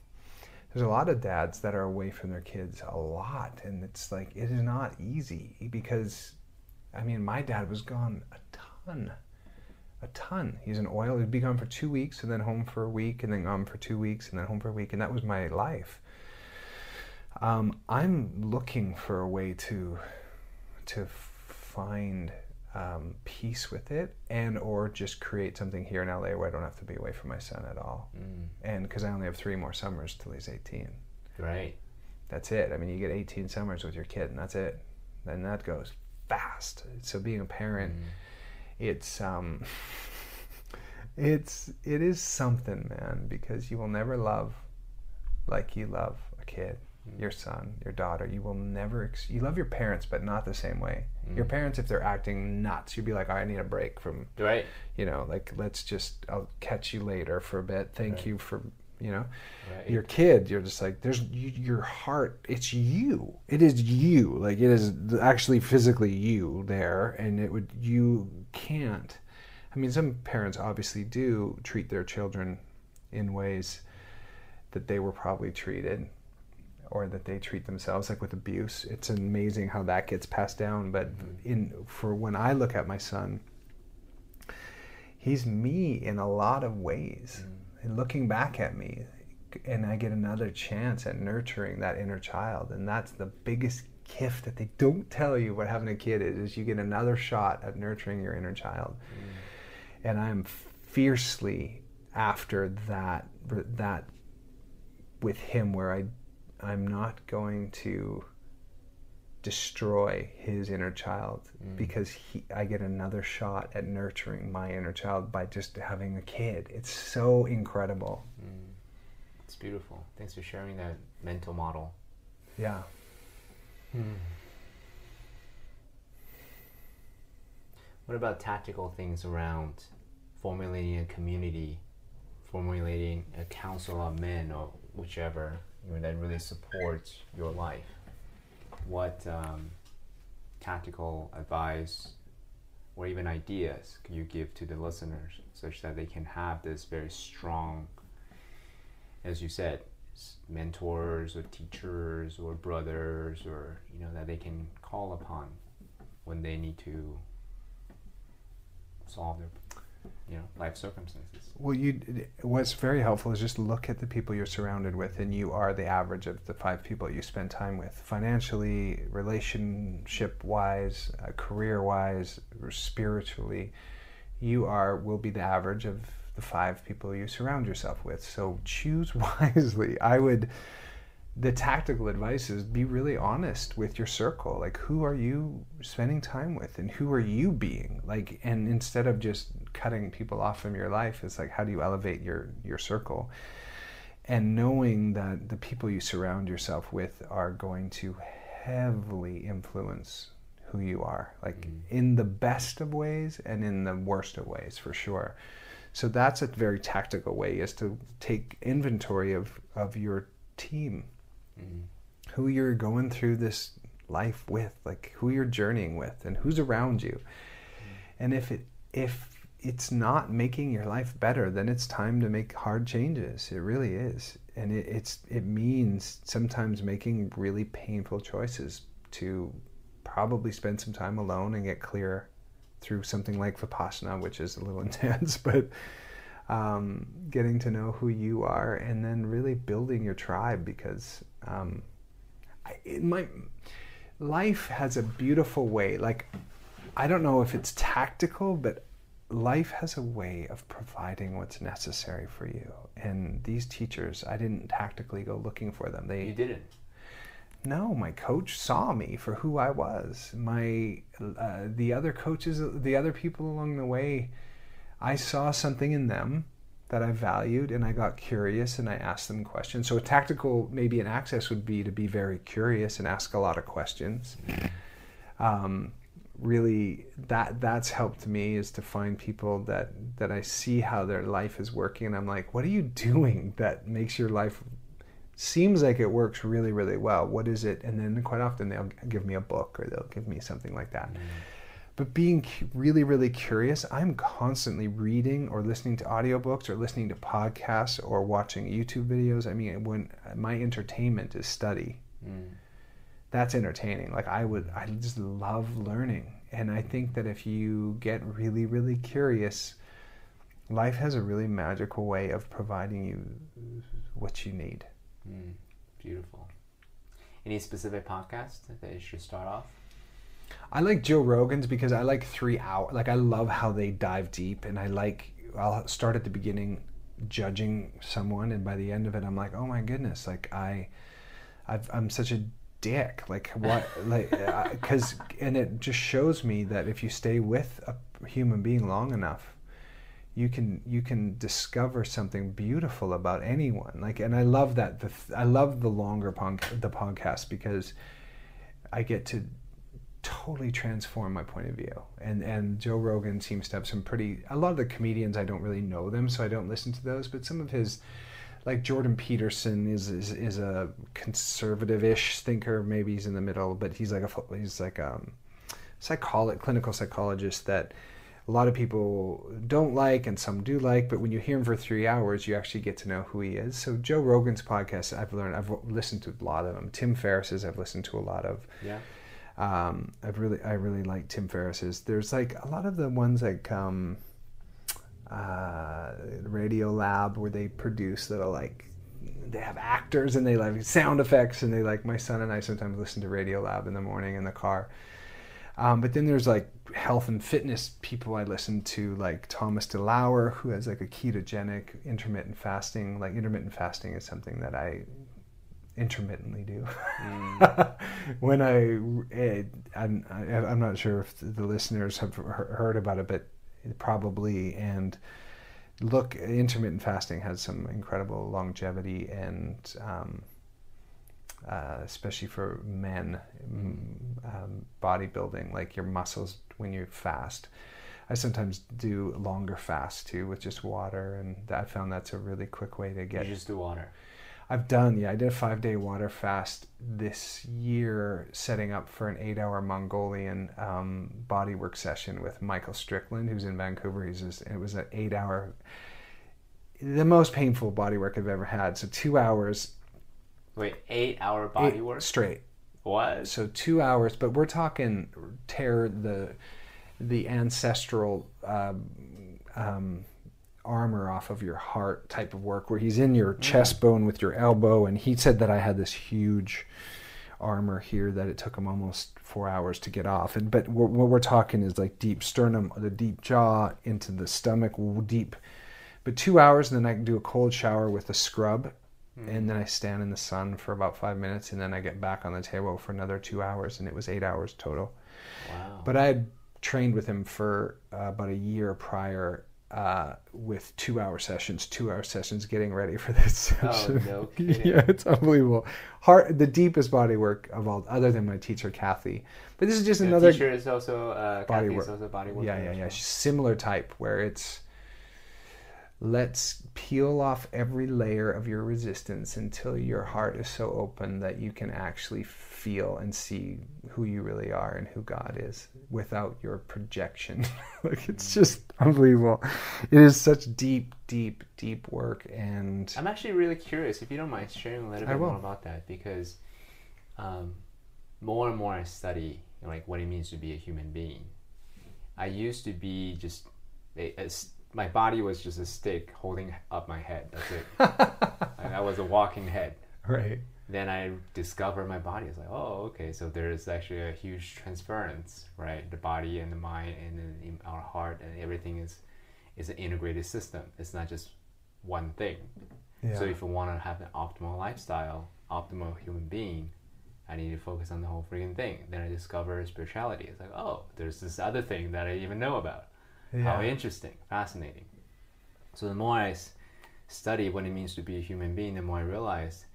there's a lot of dads that are away from their kids a lot, and it's like it is not easy because, I mean, my dad was gone a ton, a ton. He's in oil. He'd be gone for two weeks and then home for a week, and then gone for two weeks and then home for a week, and that was my life. Um, I'm looking for a way to to find um, peace with it and or just create something here in LA where I don't have to be away from my son at all. Mm. And because I only have three more summers till he's 18. Right. That's it. I mean, you get 18 summers with your kid and that's it. And that goes fast. So being a parent, mm. It's, um, it's, it is something, man, because you will never love like you love a kid your son, your daughter. You will never. Ex- you love your parents, but not the same way. Mm. Your parents, if they're acting nuts, you'd be like, I need a break from. Right. You know, like let's just. I'll catch you later for a bit. Thank right. you for. You know, right. your kid. You're just like there's you, your heart. It's you. It is you. Like it is actually physically you there, and it would you can't. I mean, some parents obviously do treat their children in ways that they were probably treated or that they treat themselves like with abuse. It's amazing how that gets passed down. But in for when I look at my son, he's me in a lot of ways. Mm. Looking back at me, and I get another chance at nurturing that inner child, and that's the biggest gift that they don't tell you what having a kid is. Is you get another shot at nurturing your inner child, mm. and I'm fiercely after that that with him where I I'm not going to destroy his inner child mm. because he, I get another shot at nurturing my inner child by just having a kid. It's so incredible. Mm. It's beautiful. Thanks for sharing that mental model. Yeah. Mm. What about tactical things around formulating a community, formulating a council of men or whichever you know, that really supports your life? What um, tactical advice or even ideas can you give to the listeners such that they can have this very strong, as you said, mentors or teachers or brothers or you know that they can call upon when they need to solve their you know life circumstances. Well you what's very helpful is just look at the people you're surrounded with and you are the average of the five people you spend time with financially relationship wise uh, career wise spiritually. You are will be the average of the five people you surround yourself with. So choose wisely. I would the tactical advice is be really honest with your circle. Like who are you spending time with and who are you being? Like and instead of just cutting people off from your life it's like how do you elevate your your circle? And knowing that the people you surround yourself with are going to heavily influence who you are like mm. in the best of ways and in the worst of ways for sure. So that's a very tactical way is to take inventory of of your team mm-hmm. who you're going through this life with, like who you're journeying with, and who's around you. And if it if it's not making your life better, then it's time to make hard changes. It really is, and it, it's it means sometimes making really painful choices to probably spend some time alone and get clear through something like vipassana, which is a little intense, but um, getting to know who you are and then really building your tribe because um, I, my life has a beautiful way. Like, I don't know if it's tactical, but life has a way of providing what's necessary for you. And these teachers, I didn't tactically go looking for them. They you didn't. No, my coach saw me for who I was. My uh, the other coaches, the other people along the way, I saw something in them that I valued and I got curious and I asked them questions. So a tactical, maybe an access would be to be very curious and ask a lot of questions. Um, really, that that's helped me is to find people that that I see how their life is working, and I'm like, what are you doing that makes your life seems like it works really really well? What is it? And then quite often they'll give me a book or they'll give me something like that. Mm-hmm but being really really curious i'm constantly reading or listening to audiobooks or listening to podcasts or watching youtube videos. I mean when my entertainment is study. Mm. that's entertaining. Like i would i just love learning. And i think that if you get really really curious life has a really magical way of providing you what you need. Mm. beautiful. Any specific podcast that you should start off I like Joe Rogan's because I like three hour. Like I love how they dive deep, and I like. I'll start at the beginning, judging someone, and by the end of it, I'm like, oh my goodness, like I, i am such a dick. Like what? like because and it just shows me that if you stay with a human being long enough, you can you can discover something beautiful about anyone. Like, and I love that. The I love the longer punk the podcast because I get to totally transformed my point of view. And and Joe Rogan seems to have some pretty a lot of the comedians I don't really know them, so I don't listen to those, but some of his like Jordan Peterson is is, is a conservative-ish thinker, maybe he's in the middle, but he's like a he's like a um, psycholo- clinical psychologist that a lot of people don't like and some do like, but when you hear him for three hours, you actually get to know who he is. So Joe Rogan's podcast, I've learned, I've listened to a lot of them. Tim Ferriss's, I've listened to a lot of. Yeah. Um, I've really I really like Tim Ferriss's. There's like a lot of the ones like um, uh, Radio Lab where they produce that are like they have actors and they like sound effects and they like my son and I sometimes listen to Radio Lab in the morning in the car. Um, but then there's like health and fitness people I listen to, like Thomas DeLauer, who has like a ketogenic intermittent fasting. Like intermittent fasting is something that I intermittently do. Mm. when I, it, I'm, I'm not sure if the listeners have heard about it, but probably. And look, intermittent fasting has some incredible longevity and, um, uh, especially for men, um, bodybuilding, like your muscles when you fast. I sometimes do longer fasts too with just water, and I found that's a really quick way to get. You just do water. I've done, yeah, I did a five day water fast this year, setting up for an eight hour Mongolian um, bodywork session with Michael Strickland, who's in Vancouver. He's just, it was an eight hour, the most painful bodywork I've ever had. So two hours. Wait, eight hour bodywork? straight. What? So two hours, but we're talking tear the the ancestral um, um, armor off of your heart type of work, where he's in your chest bone with your elbow, and he said that I had this huge armor here that it took him almost four hours to get off. And but what, what we're talking is like deep sternum, the deep jaw into the stomach, deep. But two hours, and then I can do a cold shower with a scrub and then I stand in the sun for about five minutes, and then I get back on the table for another two hours, and it was eight hours total. Wow. But I had trained with him for uh, about a year prior uh, with two-hour sessions, two-hour sessions, getting ready for this Oh, session. no kidding. yeah, it's unbelievable. Heart, the deepest body work of all, other than my teacher Kathy. But this is just another. teacher is also uh, body Kathy work. is also body work. Yeah, yeah, yeah. She's similar type where it's let's peel off every layer of your resistance until your heart is so open that you can actually feel and see who you really are and who God is without your projection. like it's just unbelievable. It is such deep, deep, deep work and I'm actually really curious if you don't mind sharing a little bit more about that because um, more and more I study like what it means to be a human being. I used to be just a, a my body was just a stick holding up my head. That's it. Like, I was a walking head. right. Then I discovered my body. It's like, oh, okay. So there is actually a huge transference, right? The body and the mind and in our heart and everything is is an integrated system. It's not just one thing. Yeah. So if you want to have an optimal lifestyle, optimal human being, I need to focus on the whole freaking thing. Then I discover spirituality. It's like, oh, there's this other thing that I didn't even know about. How interesting, fascinating. So the more I study what it means to be a human being, the more I realize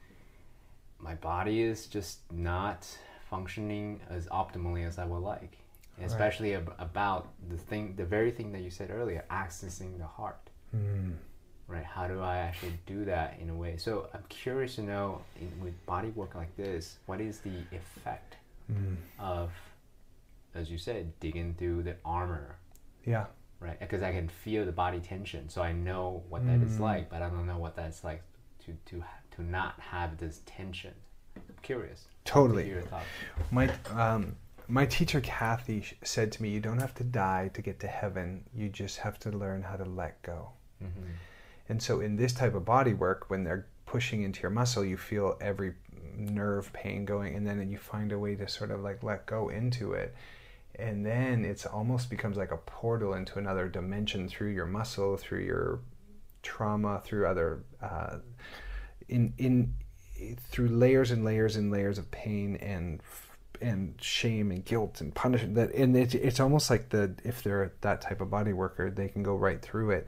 my body is just not functioning as optimally as I would like. Especially ab- about the thing, the very thing that you said earlier, accessing the heart. Mm. right how do i actually do that in a way so i'm curious to know in, with body work like this what is the effect Mm. of as you said digging through the armor Yeah. Right because i can feel the body tension so i know what that is Mm. like but i don't know what that's like to to to not have this tension i'm curious Totally. hear your thoughts My um, my teacher Kathy said to me, "You don't have to die to get to heaven. You just have to learn how to let go." mm-hmm. And so, in this type of body work, when they're pushing into your muscle, you feel every nerve pain going, and then you find a way to sort of like let go into it. And then it's almost becomes like a portal into another dimension through your muscle, through your trauma, through other, uh, in in through layers and layers and layers of pain and and shame and guilt and punishment. That and it, it's almost like the if they're that type of body worker, they can go right through it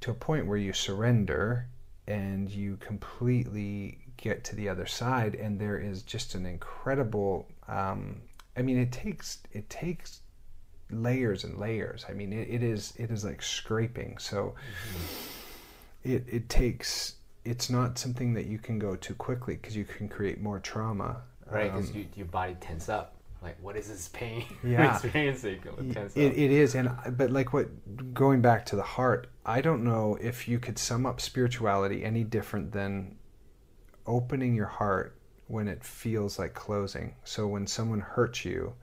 to a point where you surrender and you completely get to the other side and there is just an incredible um, i mean it takes it takes layers and layers. I mean it, it is it is like scraping. So it, it takes it's not something that you can go too quickly because you can create more trauma right because Um, you, your body tense up. Like what is this pain? Yeah. experiencing It It, it is, and but like what going back to the heart, I don't know if you could sum up spirituality any different than opening your heart when it feels like closing. So when someone hurts you,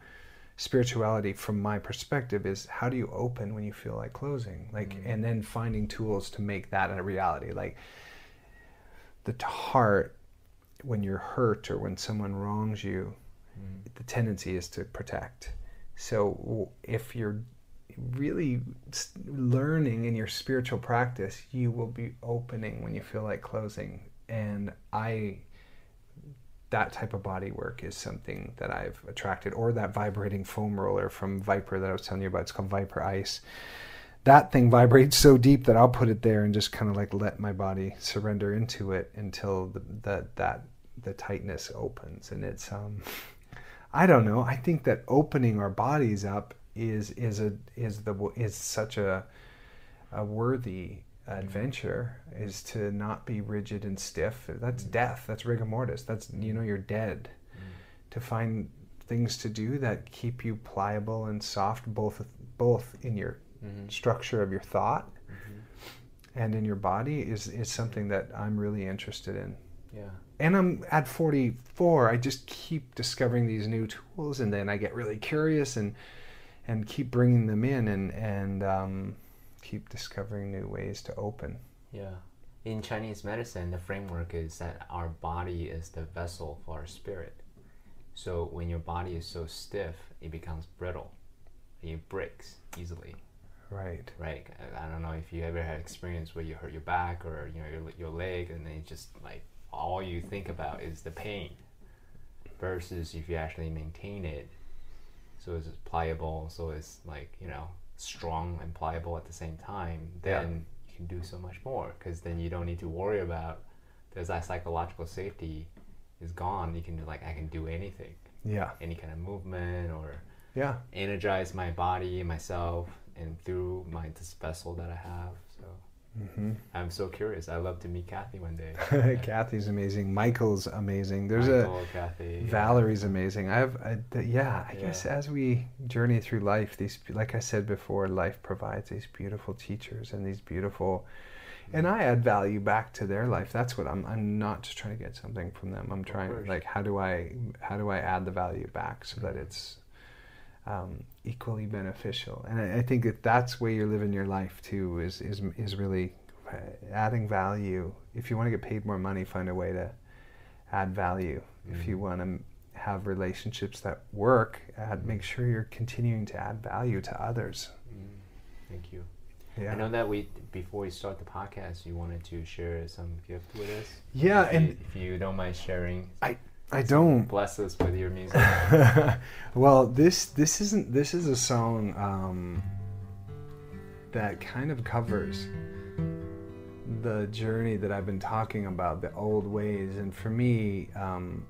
spirituality, from my perspective, is how do you open when you feel like closing? Like, mm. and then finding tools to make that a reality. Like the heart, when you're hurt or when someone wrongs you, mm. the tendency is to protect. So if you're really learning in your spiritual practice, you will be opening when you feel like closing. And I, that type of body work is something that I've attracted, or that vibrating foam roller from Vyper that I was telling you about. It's called Viper Ice. That thing vibrates so deep that I'll put it there and just kind of like let my body surrender into it until the, the that the tightness opens, and it's um. I don't know. I think that opening our bodies up is is a is the is such a a worthy adventure is to not be rigid and stiff. That's death. That's rigor mortis. That's you know you're dead. To find things to do that keep you pliable and soft, both both in your Mhm. structure of your thought Mhm. and in your body is is something that I'm really interested in. Yeah. And I'm at 44. I just keep discovering these new tools, and then I get really curious and and keep bringing them in and and um, keep discovering new ways to open. Yeah. In Chinese medicine, the framework is that our body is the vessel for our spirit. So when your body is so stiff, it becomes brittle. It breaks easily, Right. right? I- don't know if you ever had experience where you hurt your back or you know your, your leg, and then it just like all you think about is the pain. Versus if you actually maintain it, so it's pliable, so it's like you know strong and pliable at the same time, Yeah. then you can do so much more because then you don't need to worry about there's that psychological safety is gone. You can do like I can do anything, Yeah. any kind of movement or Yeah. energize my body, myself, and through my this vessel that I have. So hmm I'm so curious. I'd love to meet Kathy one day. Kathy's amazing. Michael's amazing. There's Michael, Kathy, a Valerie's amazing. I have, I, th- yeah. I Yeah. guess as we journey through life, these, like I said before, life provides these beautiful teachers and these beautiful, and I add value back to their life. That's what I'm. I'm not just trying to get something from them. I'm trying, like, how do I, how do I add the value back so that it's um, equally beneficial? And I, I think that that's where you're living your life too. Is is is really uh, adding value. If you want to get paid more money, find a way to add value. If Mhm. you want to have relationships that work, add, make sure you're continuing to add value to others. Mm, thank you. Yeah. I know that we before we start the podcast, you wanted to share some gift with us. Yeah, if and you, if you don't mind sharing, I don't. bless us with your music. well, this this isn't this is a song um, that kind of covers the journey that I've been talking about, the old ways, and for me, um,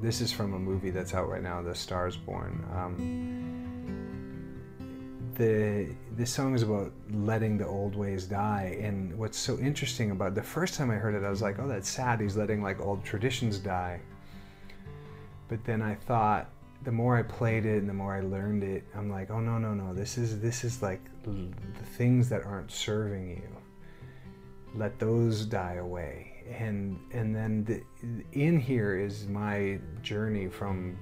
this is from a movie that's out right now, The Star Is Born. Um, the this song is about letting the old ways die, and what's so interesting about the first time I heard it, I was like, "Oh, that's sad. He's letting like old traditions die." But then I thought, the more I played it and the more I learned it, I'm like, "Oh no, no, no! This is this is like the things that aren't serving you. Let those die away." And and then the, in here is my journey from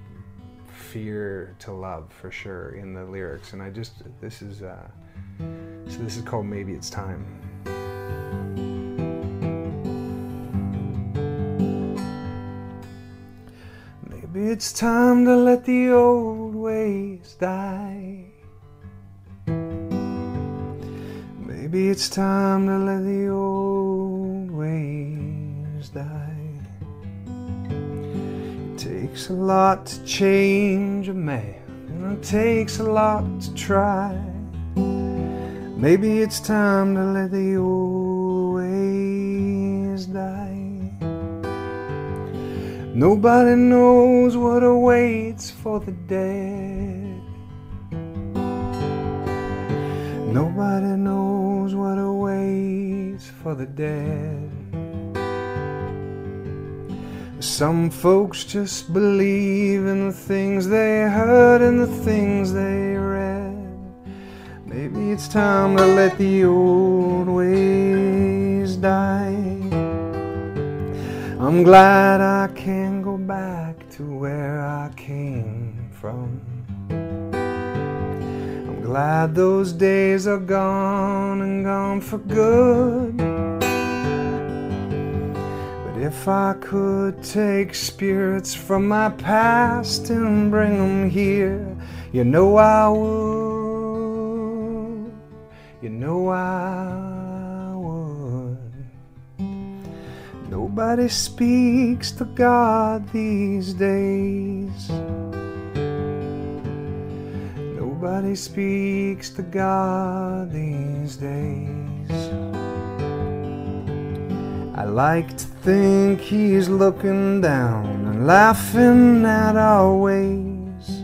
fear to love for sure in the lyrics. And i just this is uh so this is called maybe it's time. Maybe it's time to let the old ways die. Maybe it's time to let the old ways die takes a lot to change a man, and it takes a lot to try. Maybe it's time to let the old ways die. Nobody knows what awaits for the dead. Nobody knows what awaits for the dead. Some folks just believe in the things they heard and the things they read. Maybe it's time to let the old ways die. I'm glad I can go back to where I came from. I'm glad those days are gone and gone for good. If I could take spirits from my past and bring them here, you know I would. You know I would. Nobody speaks to God these days. Nobody speaks to God these days. I like to think he's looking down and laughing at our ways.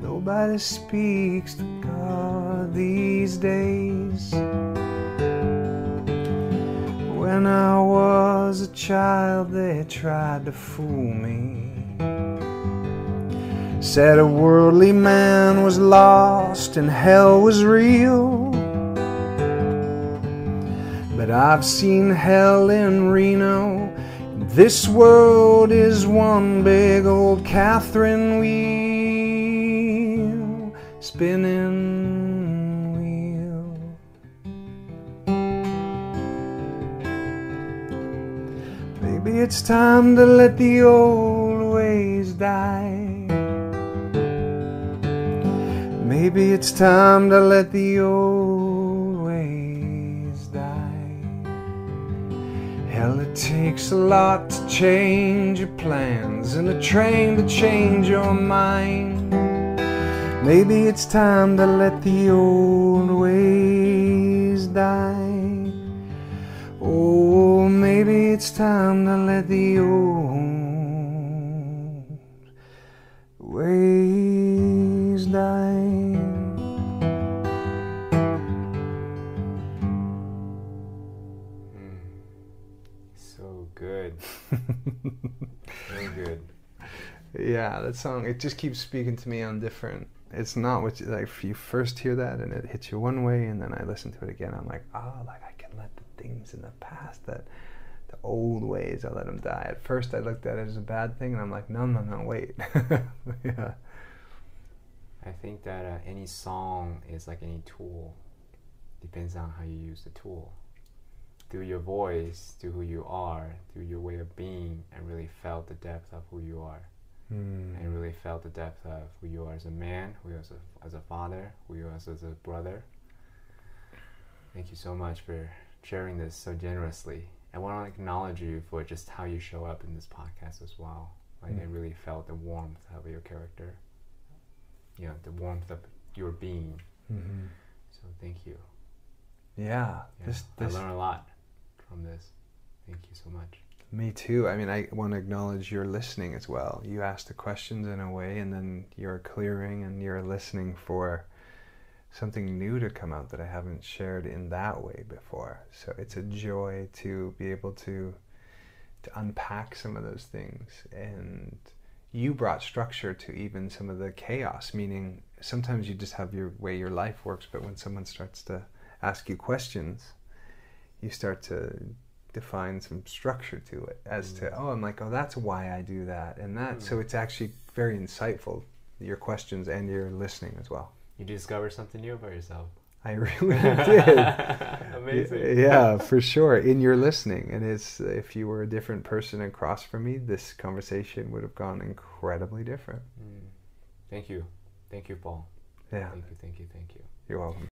Nobody speaks to God these days. When I was a child, they tried to fool me. Said a worldly man was lost and hell was real. But I've seen hell in Reno. This world is one big old Catherine wheel, spinning wheel. Maybe it's time to let the old ways die. Maybe it's time to let the old takes a lot to change your plans and a train to change your mind. Maybe it's time to let the old ways die. Oh, maybe it's time to let the old ways die. Very good. Yeah, that song it just keeps speaking to me on different. It's not what you, like if you first hear that and it hits you one way, and then I listen to it again. I'm like, oh, like I can let the things in the past that the old ways I let them die. At first, I looked at it as a bad thing, and I'm like, no, no, no, wait. yeah. I think that uh, any song is like any tool. Depends on how you use the tool. Through your voice, through who you are, through your way of being, I really felt the depth of who you are. Hmm. I really felt the depth of who you are as a man, who you are as a, as a father, who you are as, as a brother. Thank you so much for sharing this so generously. I want to acknowledge you for just how you show up in this podcast as well. Like I Mm. really felt the warmth of your character. You know, the warmth of your being. Mhm. So thank you. Yeah, Yeah, this, I this learned a lot from this. Thank you so much. Me too. I mean, I want to acknowledge your listening as well. You ask the questions in a way, and then you're clearing and you're listening for something new to come out that I haven't shared in that way before. So it's a joy to be able to to unpack some of those things. And you brought structure to even some of the chaos. Meaning, sometimes you just have your way your life works, but when someone starts to ask you questions, you start to define some structure to it as to oh i'm like oh that's why i do that and that so it's actually very insightful your questions and your listening as well You discover something new about yourself. i really did Amazing. yeah for sure in your listening and it's if you were a different person across from me this conversation would have gone incredibly different Mm. Thank you. Thank you, Paul. yeah Thank you, thank you, thank you. you're welcome